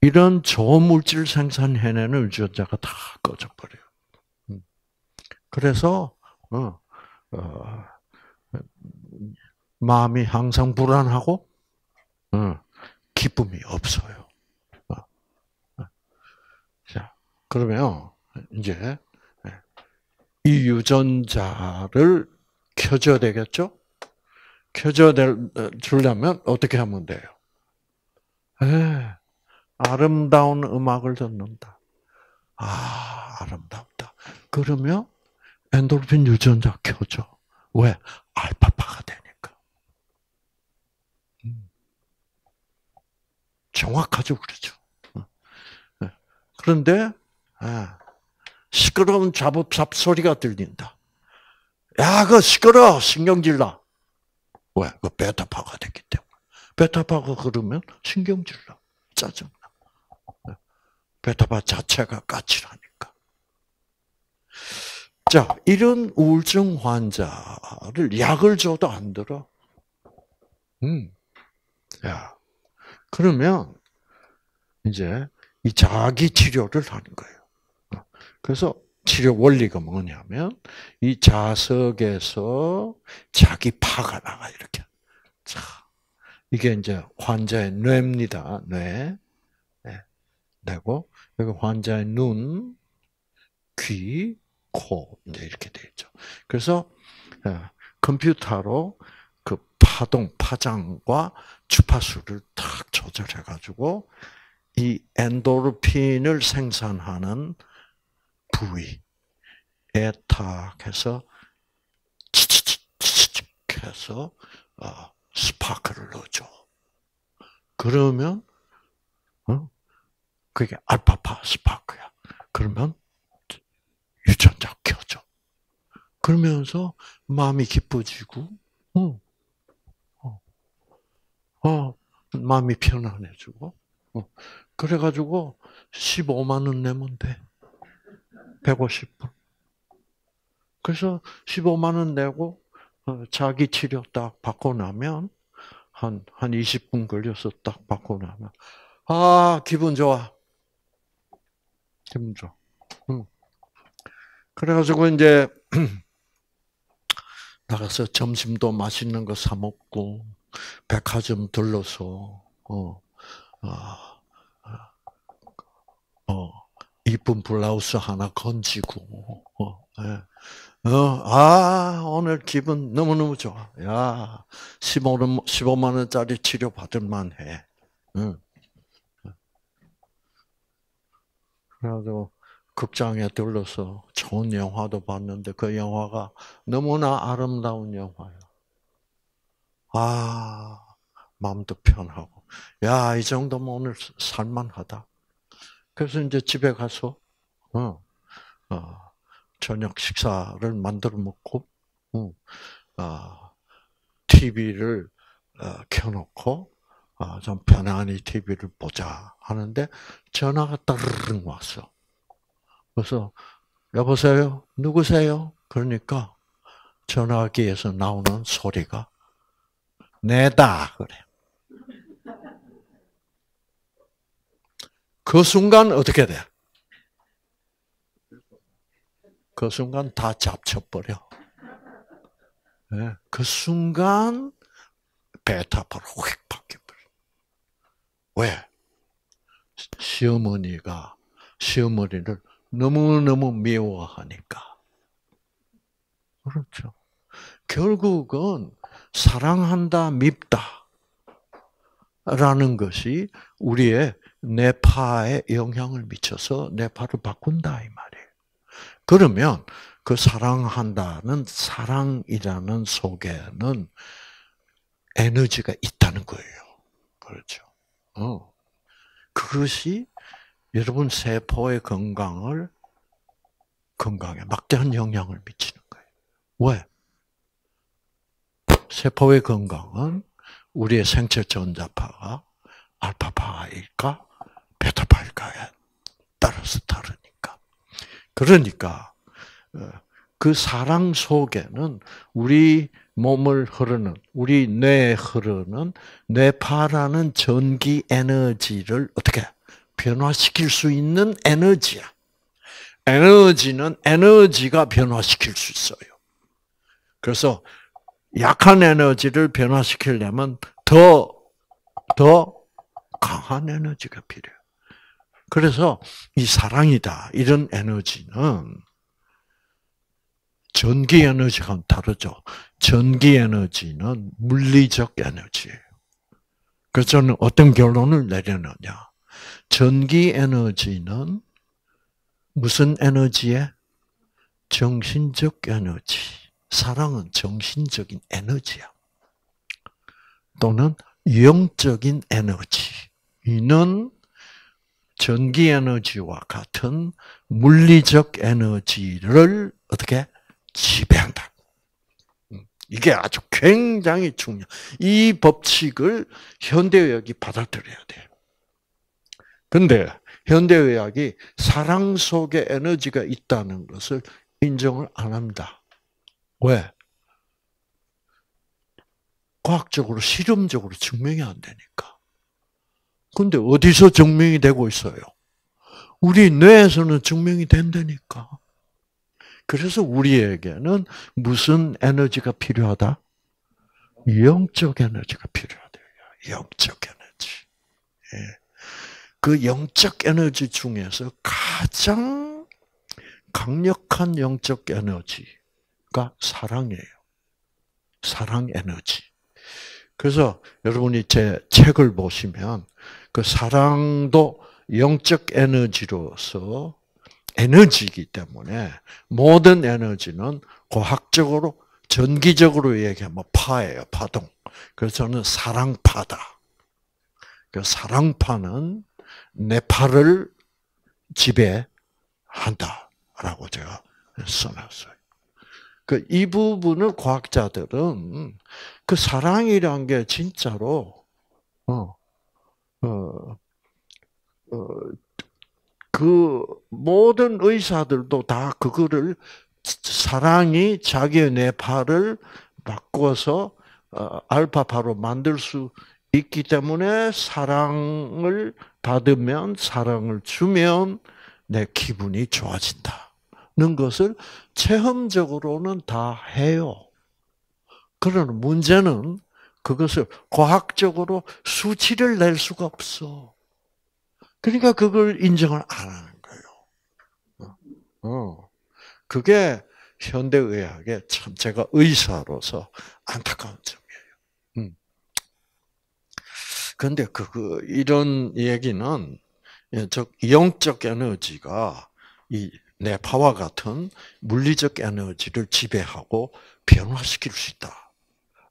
이런 저물질 생산해내는 유전자가 다 꺼져버려요. 음. 그래서 어, 어, 마음이 항상 불안하고 어, 기쁨이 없어요. 어. 어. 자, 그러면 이제 이 유전자를 켜줘야 되겠죠? 켜줘야 주려면 어떻게 하면 돼요? 에, 아름다운 음악을 듣는다. 아, 아름답다. 그러면 엔도르핀 유전자 켜져. 왜? 알파파가 되니까. 음. 정확하죠, 그렇죠. 그런데 아, 시끄러운 잡업삽 소리가 들린다. 야, 그 시끄러, 신경질 나. 왜? 그 베타파가 됐기 때문에. 베타파가 그러면 신경질 나. 짜증나. 네. 베타파 자체가 까칠하니까. 자, 이런 우울증 환자를 약을 줘도 안 들어. 음. 야. 그러면 이제 이 자기 치료를 하는 거예요. 그래서 치료 원리가 뭐냐면 이 자석에서 자기 파가 나가 이렇게. 자, 이게 이제 환자의 뇌입니다. 뇌. 네. 뇌고 여기 환자의 눈, 귀, 코 이제 이렇게 되어 있죠. 그래서 어, 컴퓨터로 그 파동 파장과 주파수를 탁 조절해 가지고 이 엔도르핀을 생산하는 부위에 탁 해서 치치치치치 해서 어, 스파크를 넣어줘. 그러면 어? 그게 알파파 스파크야. 그러면 유전자 켜져. 그러면서 마음이 기뻐지고, 어, 어, 어 마음이 편안해지고, 어, 그래가지고 15만 원 내면 돼. 150분. 그래서 15만 원 내고 어, 자기 치료 딱 받고 나면 한, 한 20분 걸려서 딱 받고 나면, 아, 기분 좋아. 기분 좋아. 응. 그래가지고 이제 나가서 점심도 맛있는 거 사 먹고 백화점 들러서 어, 아, 어, 어, 이쁜 블라우스 하나 건지고 어, 예. 어, 아, 오늘 기분 너무너무 좋아. 야, 15만, 15만 원짜리 치료 받을 만 해. 응. 그래가지고, 극장에 들러서 좋은 영화도 봤는데 그 영화가 너무나 아름다운 영화야. 아, 마음도 편하고. 야, 이 정도면 오늘 살만하다. 그래서 이제 집에 가서, 어, 어, 저녁 식사를 만들어 먹고, 어, 어, TV를 어, 켜놓고, 어, 좀 편안히 TV를 보자 하는데 전화가 따르릉 왔어. 그래서 여보세요, 누구세요? 그러니까 전화기에서 나오는 소리가 내다 그래. 그 순간 어떻게 돼? 그 순간 다 잡쳐버려. 네, 그 순간 베타파로 휙 바뀌어버려. 왜? 시어머니가 시어머니를 너무너무 미워하니까. 그렇죠. 결국은 사랑한다, 밉다. 라는 것이 우리의 뇌파에 영향을 미쳐서 뇌파를 바꾼다 이 말이에요. 그러면 그 사랑한다는 사랑이라는 속에는 에너지가 있다는 거예요. 그렇죠. 어. 그것이 여러분 세포의 건강을 건강에 막대한 영향을 미치는 거예요. 왜? 세포의 건강은 우리의 생체 전자파가 알파파일까 베타파일까에 따라서 다르니까. 그러니까 어, 그 사랑 속에는 우리 몸을 흐르는 우리 뇌에 흐르는 뇌파라는 전기 에너지를 어떻게 변화시킬 수 있는 에너지야. 에너지는 에너지가 변화시킬 수 있어요. 그래서 약한 에너지를 변화시키려면 더, 더 강한 에너지가 필요해요. 그래서 이 사랑이다. 이런 에너지는 전기 에너지가 다르죠. 전기 에너지는 물리적 에너지예요. 그래서 저는 어떤 결론을 내려느냐. 전기 에너지는 무슨 에너지에? 정신적 에너지. 사랑은 정신적인 에너지야. 또는 영적인 에너지는 전기 에너지와 같은 물리적 에너지를 어떻게 지배한다. 음, 이게 아주 굉장히 중요. 이 법칙을 현대의학이 받아들여야 돼요. 근데 현대의학이 사랑 속에 에너지가 있다는 것을 인정을 안 합니다. 왜? 과학적으로 실험적으로 증명이 안 되니까. 근데 어디서 증명이 되고 있어요? 우리 뇌에서는 증명이 된다니까. 그래서 우리에게는 무슨 에너지가 필요하다? 영적 에너지가 필요하대요. 영적 에너지. 예. 그 영적 에너지 중에서 가장 강력한 영적 에너지가 사랑이에요. 사랑 에너지. 그래서 여러분이 제 책을 보시면 그 사랑도 영적 에너지로서 에너지이기 때문에 모든 에너지는 과학적으로 전기적으로 얘기하면 파예요, 파동. 그래서 저는 사랑파다. 그 사랑파는 내 팔을 지배한다라고 제가 써놨어요. 그 이 부분을 과학자들은 그 사랑이란 게 진짜로 어, 그 모든 의사들도 다 그거를 사랑이 자기의 뇌파를 바꿔서 어, 알파파로 만들 수 있기 때문에 사랑을 받으면 사랑을 주면 내 기분이 좋아진다는 것을 체험적으로는 다 해요. 그러나 문제는 그것을 과학적으로 수치를 낼 수가 없어. 그러니까 그걸 인정을 안 하는 거예요. 어. 그게 현대의학의 참 제가 의사로서 안타까운 점이에요. 음. 근데 그, 그, 이런 얘기는, 즉, 영적 에너지가 이 뇌파와 같은 물리적 에너지를 지배하고 변화시킬 수 있다.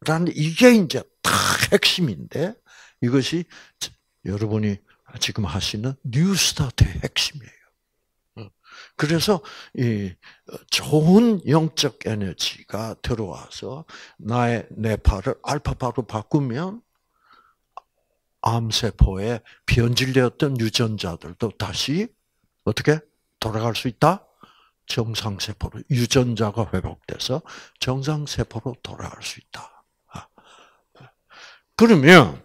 라는 이게 이제 다 핵심인데, 이것이 여러분이 지금 하시는 뉴스타트의 핵심이에요. 어. 그래서 이 좋은 영적 에너지가 들어와서 나의 뇌파를 알파파로 바꾸면 암세포에 변질되었던 유전자들도 다시 어떻게 돌아갈 수 있다? 정상세포로, 유전자가 회복돼서 정상세포로 돌아갈 수 있다. 아. 그러면,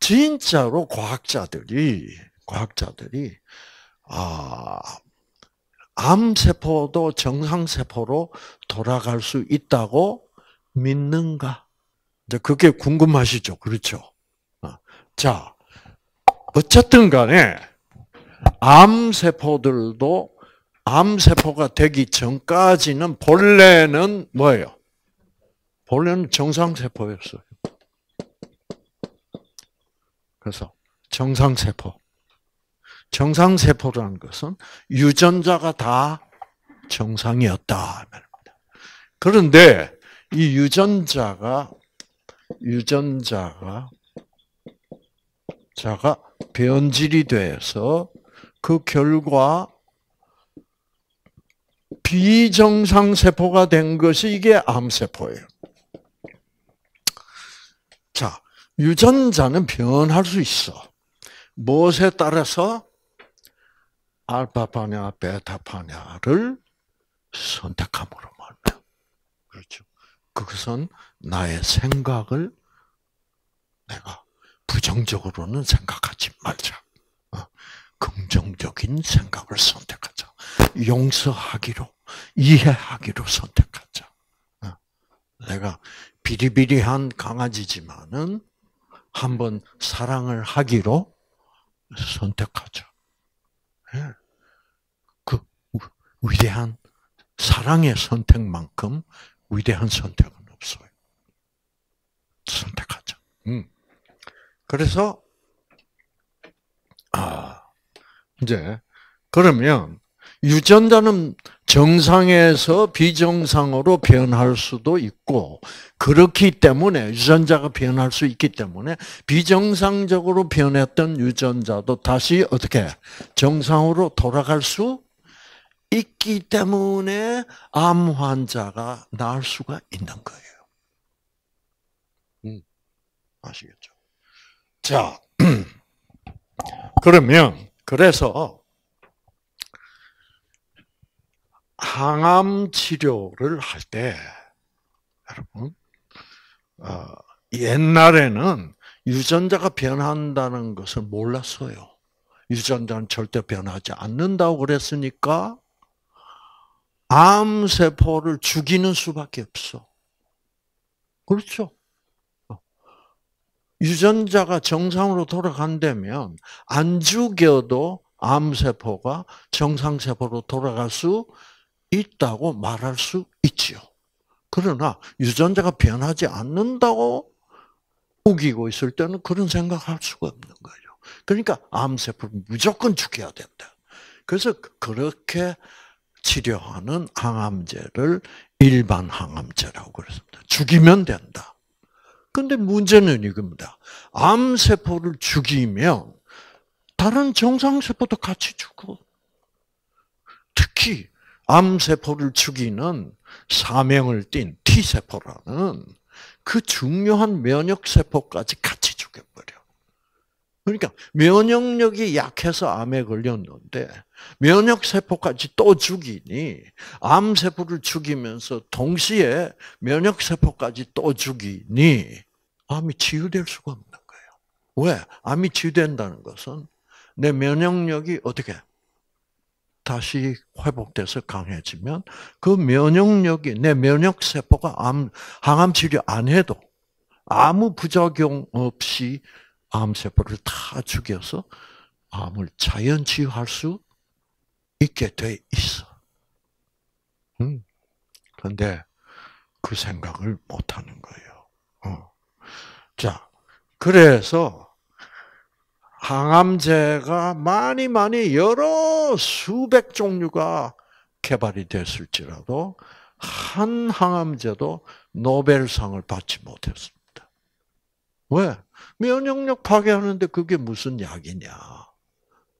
진짜로 과학자들이, 과학자들이, 아, 암세포도 정상세포로 돌아갈 수 있다고 믿는가? 이제 그게 궁금하시죠? 그렇죠? 어. 자, 어쨌든 간에, 암세포들도 암세포가 되기 전까지는 본래는 뭐예요? 본래는 정상세포였어요. 그래서 정상세포. 정상세포라는 것은 유전자가 다 정상이었다. 그런데 이 유전자가 유전자가 자가 변질이 돼서 그 결과 비정상 세포가 된 것이 이게 암세포예요. 자, 유전자는 변할 수 있어. 무엇에 따라서 알파파냐, 베타파냐를 선택함으로 말이야. 그렇죠. 그것은 나의 생각을 내가 부정적으로는 생각하지 말자. 어, 긍정적인 생각을 선택하자. 용서하기로, 이해하기로 선택하자. 어, 내가 비리비리한 강아지지만은 한번 사랑을 하기로 선택하자. 예. 그 위대한 사랑의 선택만큼 위대한 선택은 없어요. 선택하자. 음. 그래서 아 이제 그러면 유전자는 정상에서 비정상으로 변할 수도 있고 그렇기 때문에 유전자가 변할 수 있기 때문에 비정상적으로 변했던 유전자도 다시 어떻게 정상으로 돌아갈 수 있기 때문에 암 환자가 나을 수가 있는 거예요. 음, 아시겠죠? 자, 그러면 그래서 항암 치료를 할 때, 여러분, 어, 옛날에는 유전자가 변한다는 것을 몰랐어요. 유전자는 절대 변하지 않는다고 그랬으니까 암 세포를 죽이는 수밖에 없어. 그렇죠? 어. 유전자가 정상으로 돌아간다면 안 죽여도 암 세포가 정상 세포로 돌아갈 수 있다고 말할 수 있지요. 그러나 유전자가 변하지 않는다고 우기고 있을 때는 그런 생각할 수가 없는 거예요. 그러니까 암세포를 무조건 죽여야 된다. 그래서 그렇게 치료하는 항암제를 일반 항암제라고 그랬습니다. 죽이면 된다. 근데 문제는 이겁니다. 암세포를 죽이면 다른 정상세포도 같이 죽어. 특히 암세포를 죽이는 사명을 띤 T세포라는 그 중요한 면역세포까지 같이 죽여버려. 그러니까 면역력이 약해서 암에 걸렸는데 면역세포까지 또 죽이니 암세포를 죽이면서 동시에 면역세포까지 또 죽이니 암이 치유될 수가 없는 거예요. 왜? 암이 치유된다는 것은 내 면역력이 어떻게 다시 회복돼서 강해지면 그 면역력이 내 면역 세포가 암 항암 치료 안 해도 아무 부작용 없이 암 세포를 다 죽여서 암을 자연 치유할 수 있게 돼 있어. 음. 그런데 그 생각을 못 하는 거예요. 어. 자, 그래서 항암제가 많이 많이 여러 수백 종류가 개발이 됐을지라도 한 항암제도 노벨상을 받지 못했습니다. 왜? 면역력 파괴하는데 그게 무슨 약이냐?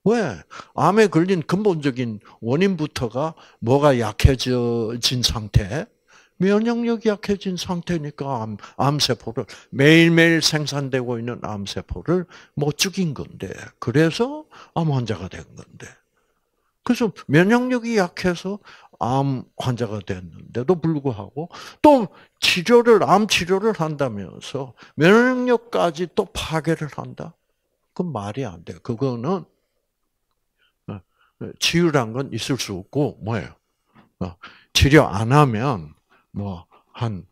왜? 암에 걸린 근본적인 원인부터가 뭐가 약해진 상태? 면역력이 약해진 상태니까 암, 암세포를 매일매일 생산되고 있는 암세포를 못 죽인 건데 그래서 암 환자가 된 건데 그래서 면역력이 약해서 암 환자가 됐는데도 불구하고 또 치료를 암 치료를 한다면서 면역력까지 또 파괴를 한다? 그건 말이 안 돼. 그거는 어, 치유란 건 있을 수 없고 뭐예요? 어, 치료 안 하면 뭐한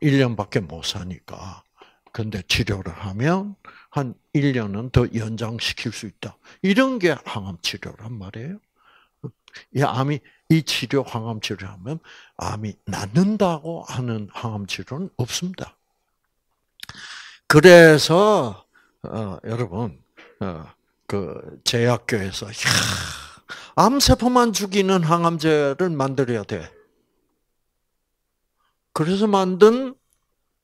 1년밖에 어, 못 사니까. 근데 치료를 하면 한 1년은 더 연장시킬 수 있다. 이런 게 항암 치료란 말이에요. 이 암이 이 치료 항암 치료하면 암이 낫는다고 하는 항암 치료는 없습니다. 그래서 어, 여러분 어, 그 제약교에서 암세포만 죽이는 항암제를 만들어야 돼. 그래서 만든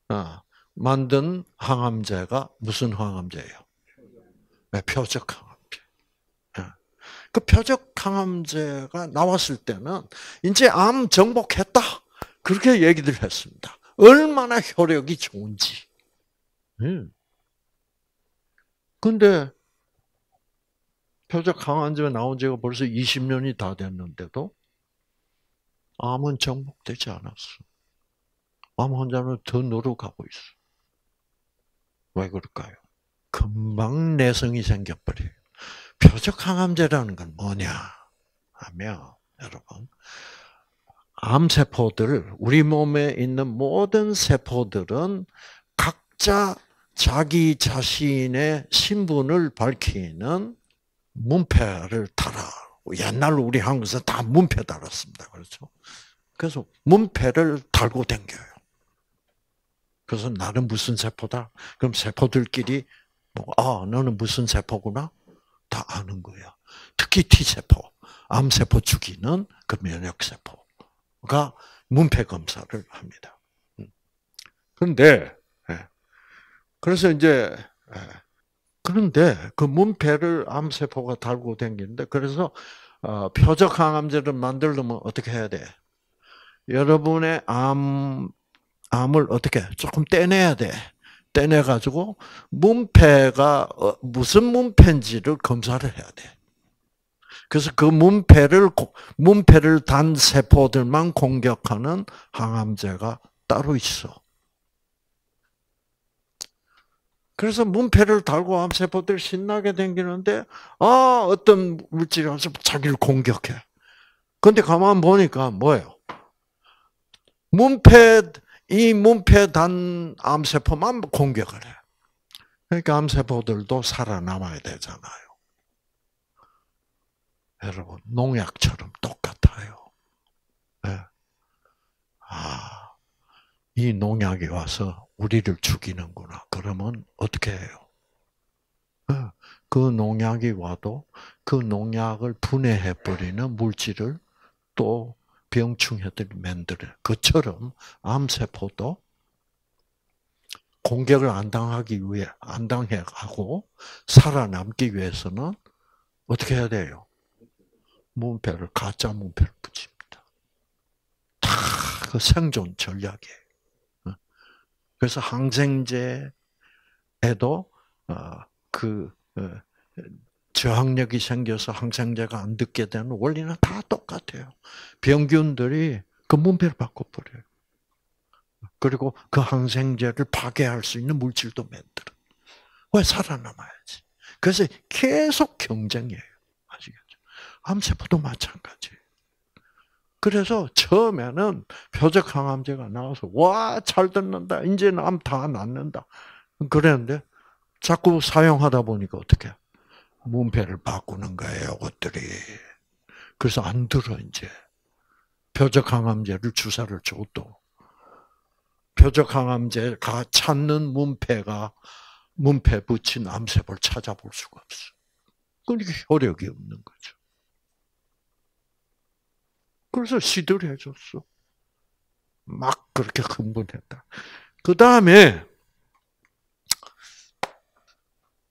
어, 만든 항암제가 무슨 항암제예요? 네, 표적 항암제. 네. 그 표적 항암제가 나왔을 때는 이제 암 정복했다. 그렇게 얘기들 했습니다. 얼마나 효력이 좋은지. 음. 근데 표적 항암제가 나온 지가 벌써 20년이 다 됐는데도 암은 정복되지 않았어. 암 환자는 더 늘어가고 있어. 왜 그럴까요? 금방 내성이 생겨버려요. 표적 항암제라는 건 뭐냐 하면 여러분 암세포들 우리 몸에 있는 모든 세포들은 각자 자기 자신의 신분을 밝히는 문패를 달아. 옛날 우리 한국에서 다 문패 달았습니다. 그렇죠? 그래서 문패를 달고 댕겨요. 그래서 나는 무슨 세포다? 그럼 세포들끼리 뭐, 아, 너는 무슨 세포구나? 다 아는 거야. 특히 T세포, 암세포 죽이는 그 면역 세포가 문패 검사를 합니다. 음. 그런데, 예. 그래서 이제, 예. 그런데 그 문패를 암세포가 달고 다니는데, 그래서 어, 표적 항암제를 만들려면 어떻게 해야 돼? 여러분의 암 암을 어떻게 조금 떼내야 돼. 떼내 가지고 문패가 어, 무슨 문패인지를 검사를 해야 돼. 그래서 그 문패를 문패를 단 세포들만 공격하는 항암제가 따로 있어. 그래서 문패를 달고 암세포들 신나게 댕기는데 아 어떤 물질이 와서 자기를 공격해. 근데 가만 보니까 뭐예요? 문패 이 문패 단 암세포만 공격을 해. 그러니까 암세포들도 살아남아야 되잖아요. 여러분, 농약처럼 똑같아요. 네. 아, 이 농약이 와서 우리를 죽이는구나. 그러면 어떻게 해요? 네. 그 농약이 와도 그 농약을 분해해버리는 물질을 또 병충해들이 만들어. 그처럼 암세포도 공격을 안 당하기 위해, 안 당하고 살아남기 위해서는 어떻게 해야 돼요? 문패를, 가짜 문패를 붙입니다. 다 그 생존 전략이에요. 어? 그래서 항생제에도, 어, 그, 어, 저항력이 생겨서 항생제가 안 듣게 되는 원리는 다 똑같아요. 병균들이 그 문패를 바꿔버려요. 그리고 그 항생제를 파괴할 수 있는 물질도 만들어. 왜 살아남아야지? 그래서 계속 경쟁이에요. 아시겠죠? 암세포도 마찬가지예요. 그래서 처음에는 표적 항암제가 나와서 와 잘 듣는다. 이제는 암 다 낫는다. 그랬는데 자꾸 사용하다 보니까 어떻게? 문패를 바꾸는 거예요, 것들이. 그래서 안 들어, 이제. 표적 항암제를 주사를 줘도. 표적 항암제가 찾는 문패가, 문패 붙인 암세포를 찾아볼 수가 없어. 그러니까 효력이 없는 거죠. 그래서 시들해졌어. 막 그렇게 흥분했다. 그 다음에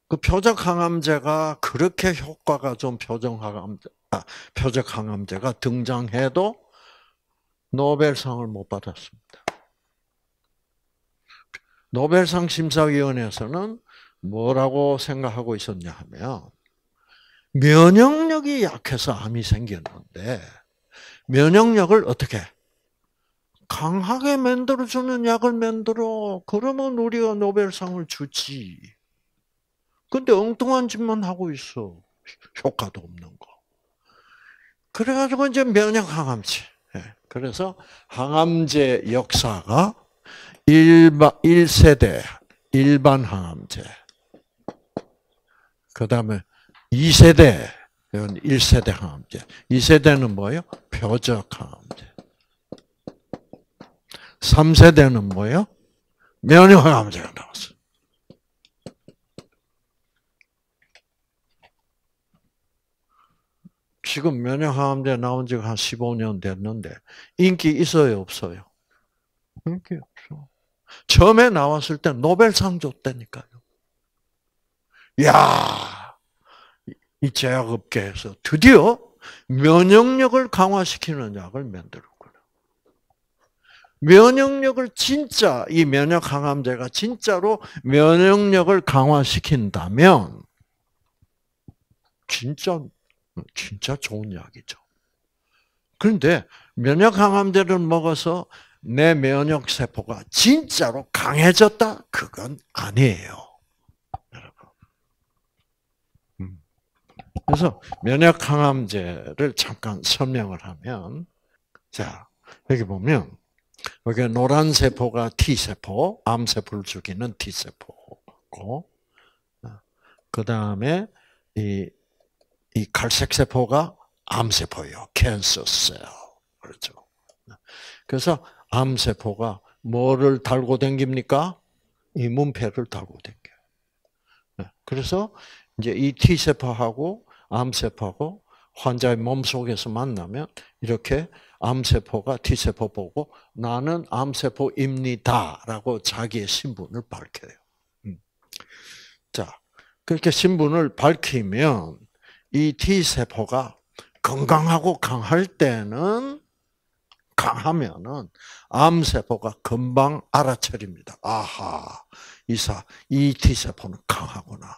그 표적 항암제가 그렇게 효과가 좀 표적 항암제, 아, 표적 항암제가 등장해도 노벨상을 못 받았습니다. 노벨상 심사위원회에서는 뭐라고 생각하고 있었냐 하면 면역력이 약해서 암이 생겼는데 면역력을 어떻게 강하게 만들어주는 약을 만들어 그러면 우리가 노벨상을 주지. 근데 엉뚱한 짓만 하고 있어. 효과도 없는 거. 그래가지고 이제 면역 항암제. 예, 그래서 항암제 역사가 일반 1세대 일반 항암제. 그 다음에 2세대 이건 1세대 항암제. 2세대는 뭐예요? 표적 항암제. 3세대는 뭐예요? 면역 항암제가 나왔어. 지금 면역항암제 나온 지가 한 15년 됐는데 인기 있어요, 없어요? 인기 없어. 처음에 나왔을 때 노벨상 줬다니까요. 야, 이 제약업계에서 드디어 면역력을 강화시키는 약을 만들었구나. 면역력을 진짜 이 면역 항암제가 진짜로 면역력을 강화시킨다면 진짜 진짜 좋은 약이죠. 그런데 면역 항암제를 먹어서 내 면역 세포가 진짜로 강해졌다? 그건 아니에요. 음. 그래서 면역 항암제를 잠깐 설명을 하면 자, 여기 보면 여기 노란 세포가 T 세포, 암 세포를 죽이는 T 세포고 그 다음에 이 이 갈색 세포가 암 세포예요. Cancer cell. 그렇죠. 그래서 암 세포가 뭐를 달고 댕깁니까? 이 문패를 달고 댕겨. 네. 그래서 이제 이 T 세포하고 암 세포하고 환자의 몸 속에서 만나면 이렇게 암 세포가 T 세포 보고 나는 암 세포입니다라고 자기의 신분을 밝혀요. 음. 자, 그렇게 신분을 밝히면 이 T세포가 건강하고 강할 때는 강하면은 암세포가 금방 알아차립니다. 아하, 이사, 이 T세포는 강하구나.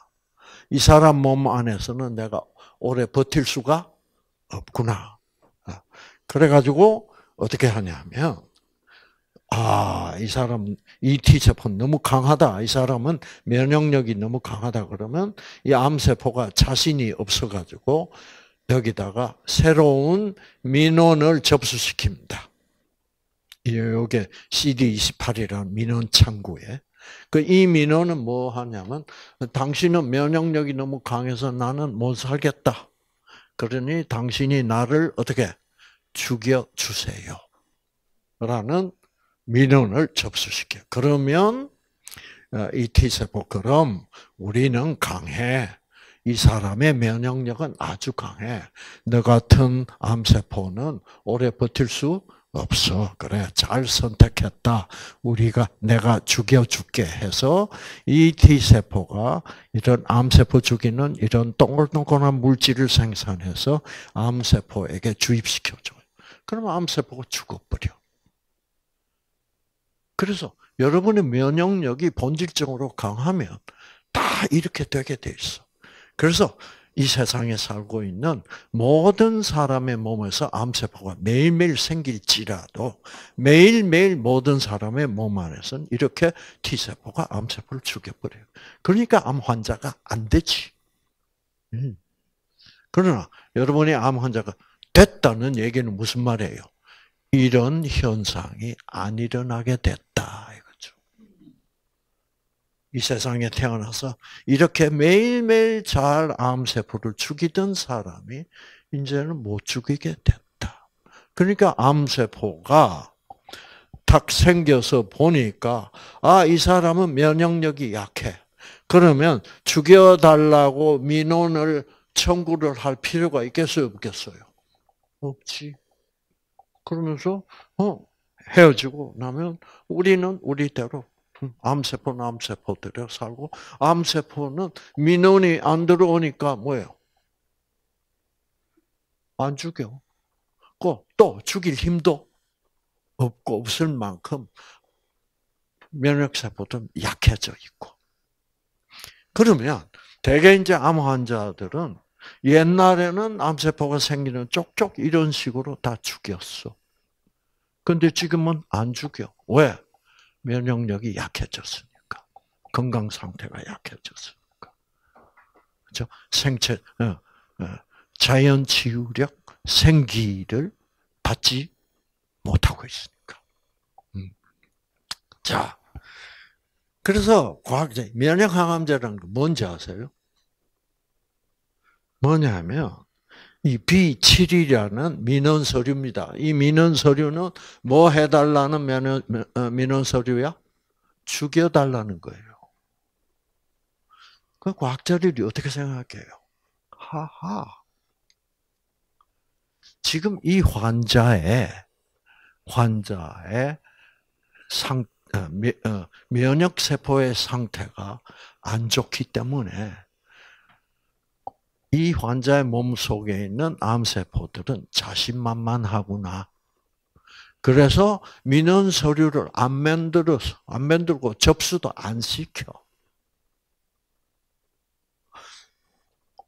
이 사람 몸 안에서는 내가 오래 버틸 수가 없구나. 아, 그래가지고 어떻게 하냐면, 아, 이 사람, 이 T세포는 너무 강하다. 이 사람은 면역력이 너무 강하다. 그러면 이 암세포가 자신이 없어가지고 여기다가 새로운 민원을 접수시킵니다. 요게 CD28이라는 민원 창구에. 그 이 민원은 뭐 하냐면, 당신은 면역력이 너무 강해서 나는 못 살겠다. 그러니 당신이 나를 어떻게 죽여 주세요. 라는 민원을 접수시켜. 그러면 어, 이 T세포 그럼 우리는 강해. 이 사람의 면역력은 아주 강해. 너 같은 암세포는 오래 버틸 수 없어. 그래, 잘 선택했다. 우리가, 내가 죽여줄게 해서 이 T세포가 이런 암세포 죽이는 이런 동글동글한 물질을 생산해서 암세포에게 주입시켜줘요. 그러면 암세포가 죽어버려. 그래서 여러분의 면역력이 본질적으로 강하면 다 이렇게 되게 돼 있어. 그래서 이 세상에 살고 있는 모든 사람의 몸에서 암세포가 매일매일 생길지라도 매일매일 모든 사람의 몸 안에서는 이렇게 T세포가 암세포를 죽여버려요. 그러니까 암 환자가 안 되지. 음. 그러나 여러분이 암 환자가 됐다는 얘기는 무슨 말이에요? 이런 현상이 안 일어나게 됐다 이거죠. 이 세상에 태어나서 이렇게 매일매일 잘 암세포를 죽이던 사람이 이제는 못 죽이게 됐다. 그러니까 암세포가 탁 생겨서 보니까 아, 이 사람은 면역력이 약해. 그러면 죽여달라고 민원을 청구를 할 필요가 있겠어요, 없겠어요? 없지. 그러면서 어 헤어지고 나면 우리는 우리대로 음, 암세포는 암세포대로 살고 암세포는 민원이 안 들어오니까 뭐예요? 안 죽여. 또 죽일 힘도 없고 없을 만큼 면역세포도 약해져 있고. 그러면 대개 이제 암 환자들은 옛날에는 암세포가 생기는 쪽쪽 이런 식으로 다 죽였어. 근데 지금은 안 죽여. 왜? 면역력이 약해졌으니까. 건강 상태가 약해졌으니까. 그죠? 생체, 어, 어, 자연 치유력, 생기를 받지 못하고 있으니까. 음. 자, 그래서 과학자 면역 항암제라는 게 뭔지 아세요? 뭐냐면 이 B7이라는 민원 서류입니다. 이 민원 서류는 뭐 해달라는 민원, 어, 민원 서류야? 죽여달라는 거예요. 그 과학자들이 어떻게 생각해요? 하하. 지금 이 환자의 환자의 상 어, 어, 면역 세포의 상태가 안 좋기 때문에 이 환자의 몸 속에 있는 암세포들은 자신만만하구나. 그래서 민원 서류를 안 만들어서, 안 만들고 접수도 안 시켜.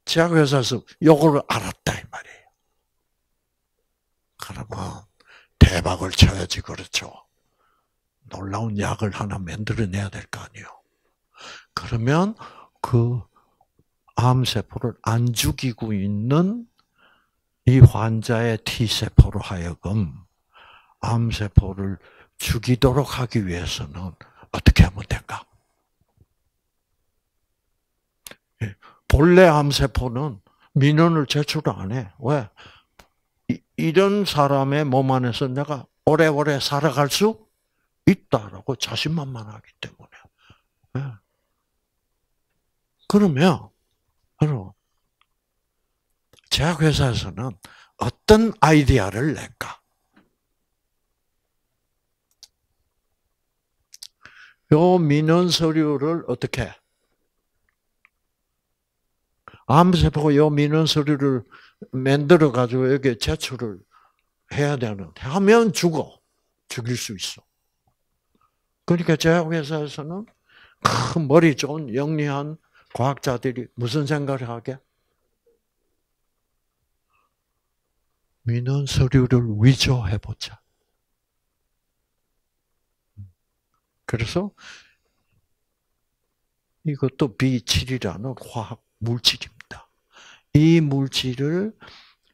제약회사에서 요거를 알았다, 이 말이에요. 그러면 대박을 쳐야지, 그렇죠. 놀라운 약을 하나 만들어내야 될 거 아니에요. 그러면 그 암세포를 안 죽이고 있는 이 환자의 T세포로 하여금 암세포를 죽이도록 하기 위해서는 어떻게 하면 될까? 예, 본래 암세포는 민원을 제출 안 해. 왜? 이 런 사람의 몸 안에서 내가 오래오래 살아갈 수 있다라고 자신만만하기 때문에. 예. 그러면 그럼 제약회사에서는 어떤 아이디어를 낼까? 요 민원 서류를 어떻게? 암세포가 요 민원 서류를 만들어 가지고 여기 제출을 해야 되는데 하면 죽어 죽일 수 있어. 그러니까 제약회사에서는 큰 머리 좋은 영리한 과학자들이 무슨 생각을 하게? 민원 서류를 위조해 보자. 그래서 이것도 B7이라는 화학 물질입니다. 이 물질을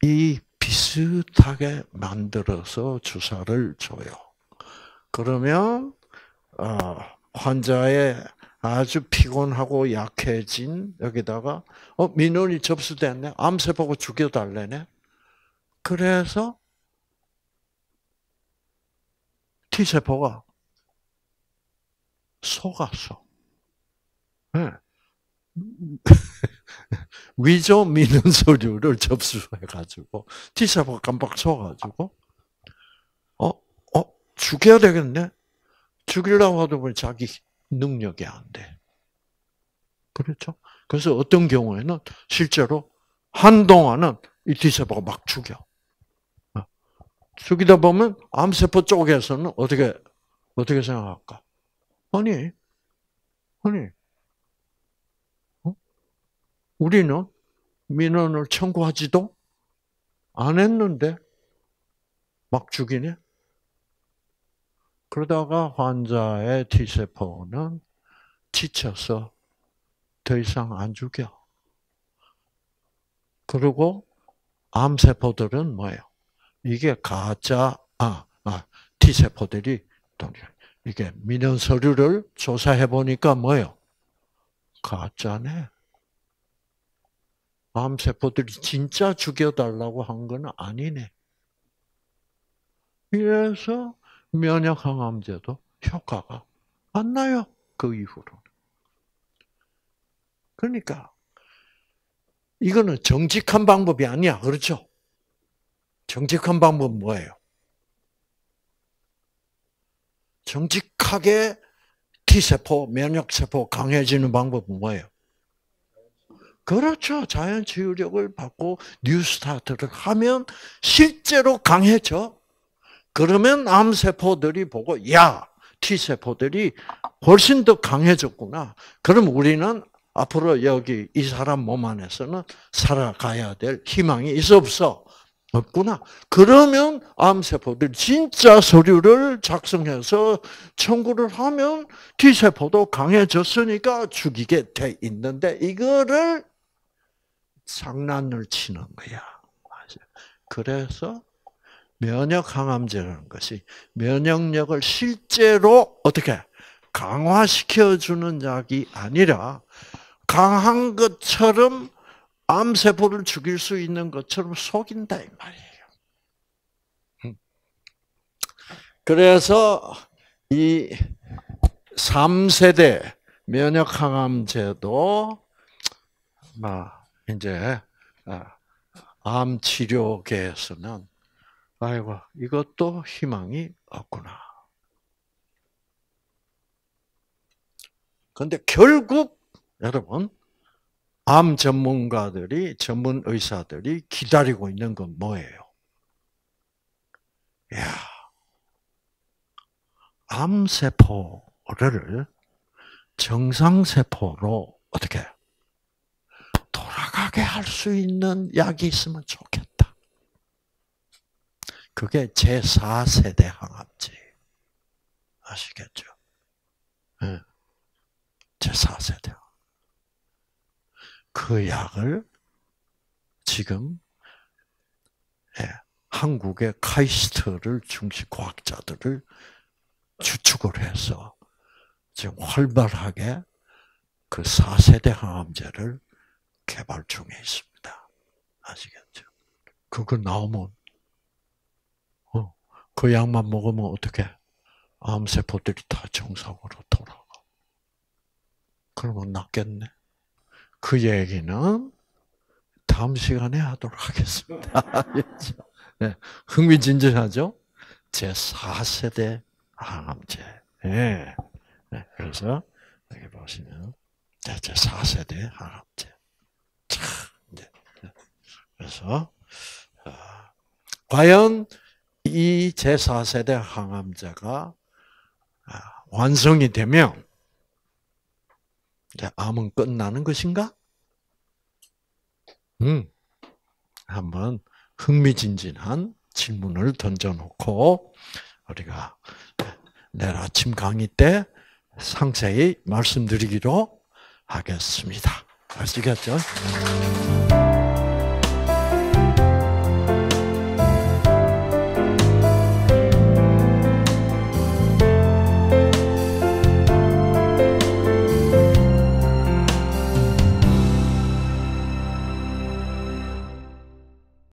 이 비슷하게 만들어서 주사를 줘요. 그러면 어, 환자의 아주 피곤하고 약해진 여기다가 어 민원이 접수됐네. 암세포가 죽여달래네. 그래서 T세포가 속았어. 네. 위조 민원 서류를 접수해가지고 T세포가 깜빡 속아가지고 어, 어, 죽여야 되겠네. 죽이려고 하다 보니 자기 능력이 안 돼. 그렇죠? 그래서 어떤 경우에는 실제로 한동안은 이 T세포가 막 죽여. 어. 죽이다 보면 암세포 쪽에서는 어떻게, 어떻게 생각할까? 아니, 아니, 어? 우리는 민원을 청구하지도 안 했는데 막 죽이네? 그러다가 환자의 T세포는 지쳐서 더 이상 안 죽여. 그리고 암세포들은 뭐예요? 이게 가짜, 아, 아, T세포들이, 이게 민원 서류를 조사해 보니까 뭐예요? 가짜네. 암세포들이 진짜 죽여달라고 한 건 아니네. 이래서 면역 항암제도 효과가 안 나요. 그 이후로. 그러니까 이거는 정직한 방법이 아니야. 그렇죠? 정직한 방법은 뭐예요? 정직하게 T세포, 면역세포 강해지는 방법은 뭐예요? 그렇죠. 자연 치유력을 받고 뉴스타트를 하면 실제로 강해져. 그러면 암세포들이 보고, 야, T세포들이 훨씬 더 강해졌구나. 그럼 우리는 앞으로 여기 이 사람 몸 안에서는 살아가야 될 희망이 있어 없어? 없구나. 그러면 암세포들 진짜 서류를 작성해서 청구를 하면 T세포도 강해졌으니까 죽이게 돼 있는데 이거를 장난을 치는 거야. 그래서 면역 항암제라는 것이 면역력을 실제로 어떻게 강화시켜 주는 약이 아니라 강한 것처럼 암세포를 죽일 수 있는 것처럼 속인다 이 말이에요. 음. 그래서 이 3세대 면역 항암제도 막 이제 아, 암 치료계에서는 아이고 이것도 희망이 없구나. 근데 결국 여러분 암 전문가들이 전문 의사들이 기다리고 있는 건 뭐예요? 야, 암 세포를 정상 세포로 어떻게 돌아가게 할 수 있는 약이 있으면 좋겠다. 그게 제 4세대 항암제. 아시겠죠? 네. 제 4세대. 그 약을 지금 예, 한국의 카이스트를 중심 과학자들을 주축을 해서 지금 활발하게 그 4세대 항암제를 개발 중에 있습니다. 아시겠죠? 그거 나오면 어, 그 약만 먹으면 어떻게 암세포들이 다 정상으로 돌아가. 그러면 낫겠네. 그 얘기는 다음 시간에 하도록 하겠습니다. 네, 흥미진진하죠? 제 4세대 항암제. 네. 네, 그래서 여기 보시면 제 4세대 항암제. 참, 네. 그래서 어, 과연 이 제4세대 항암제가 아, 완성이 되면 암은 끝나는 것인가? 음, 한번 흥미진진한 질문을 던져놓고 우리가 내일 아침 강의 때 상세히 말씀드리기로 하겠습니다. 아시겠죠?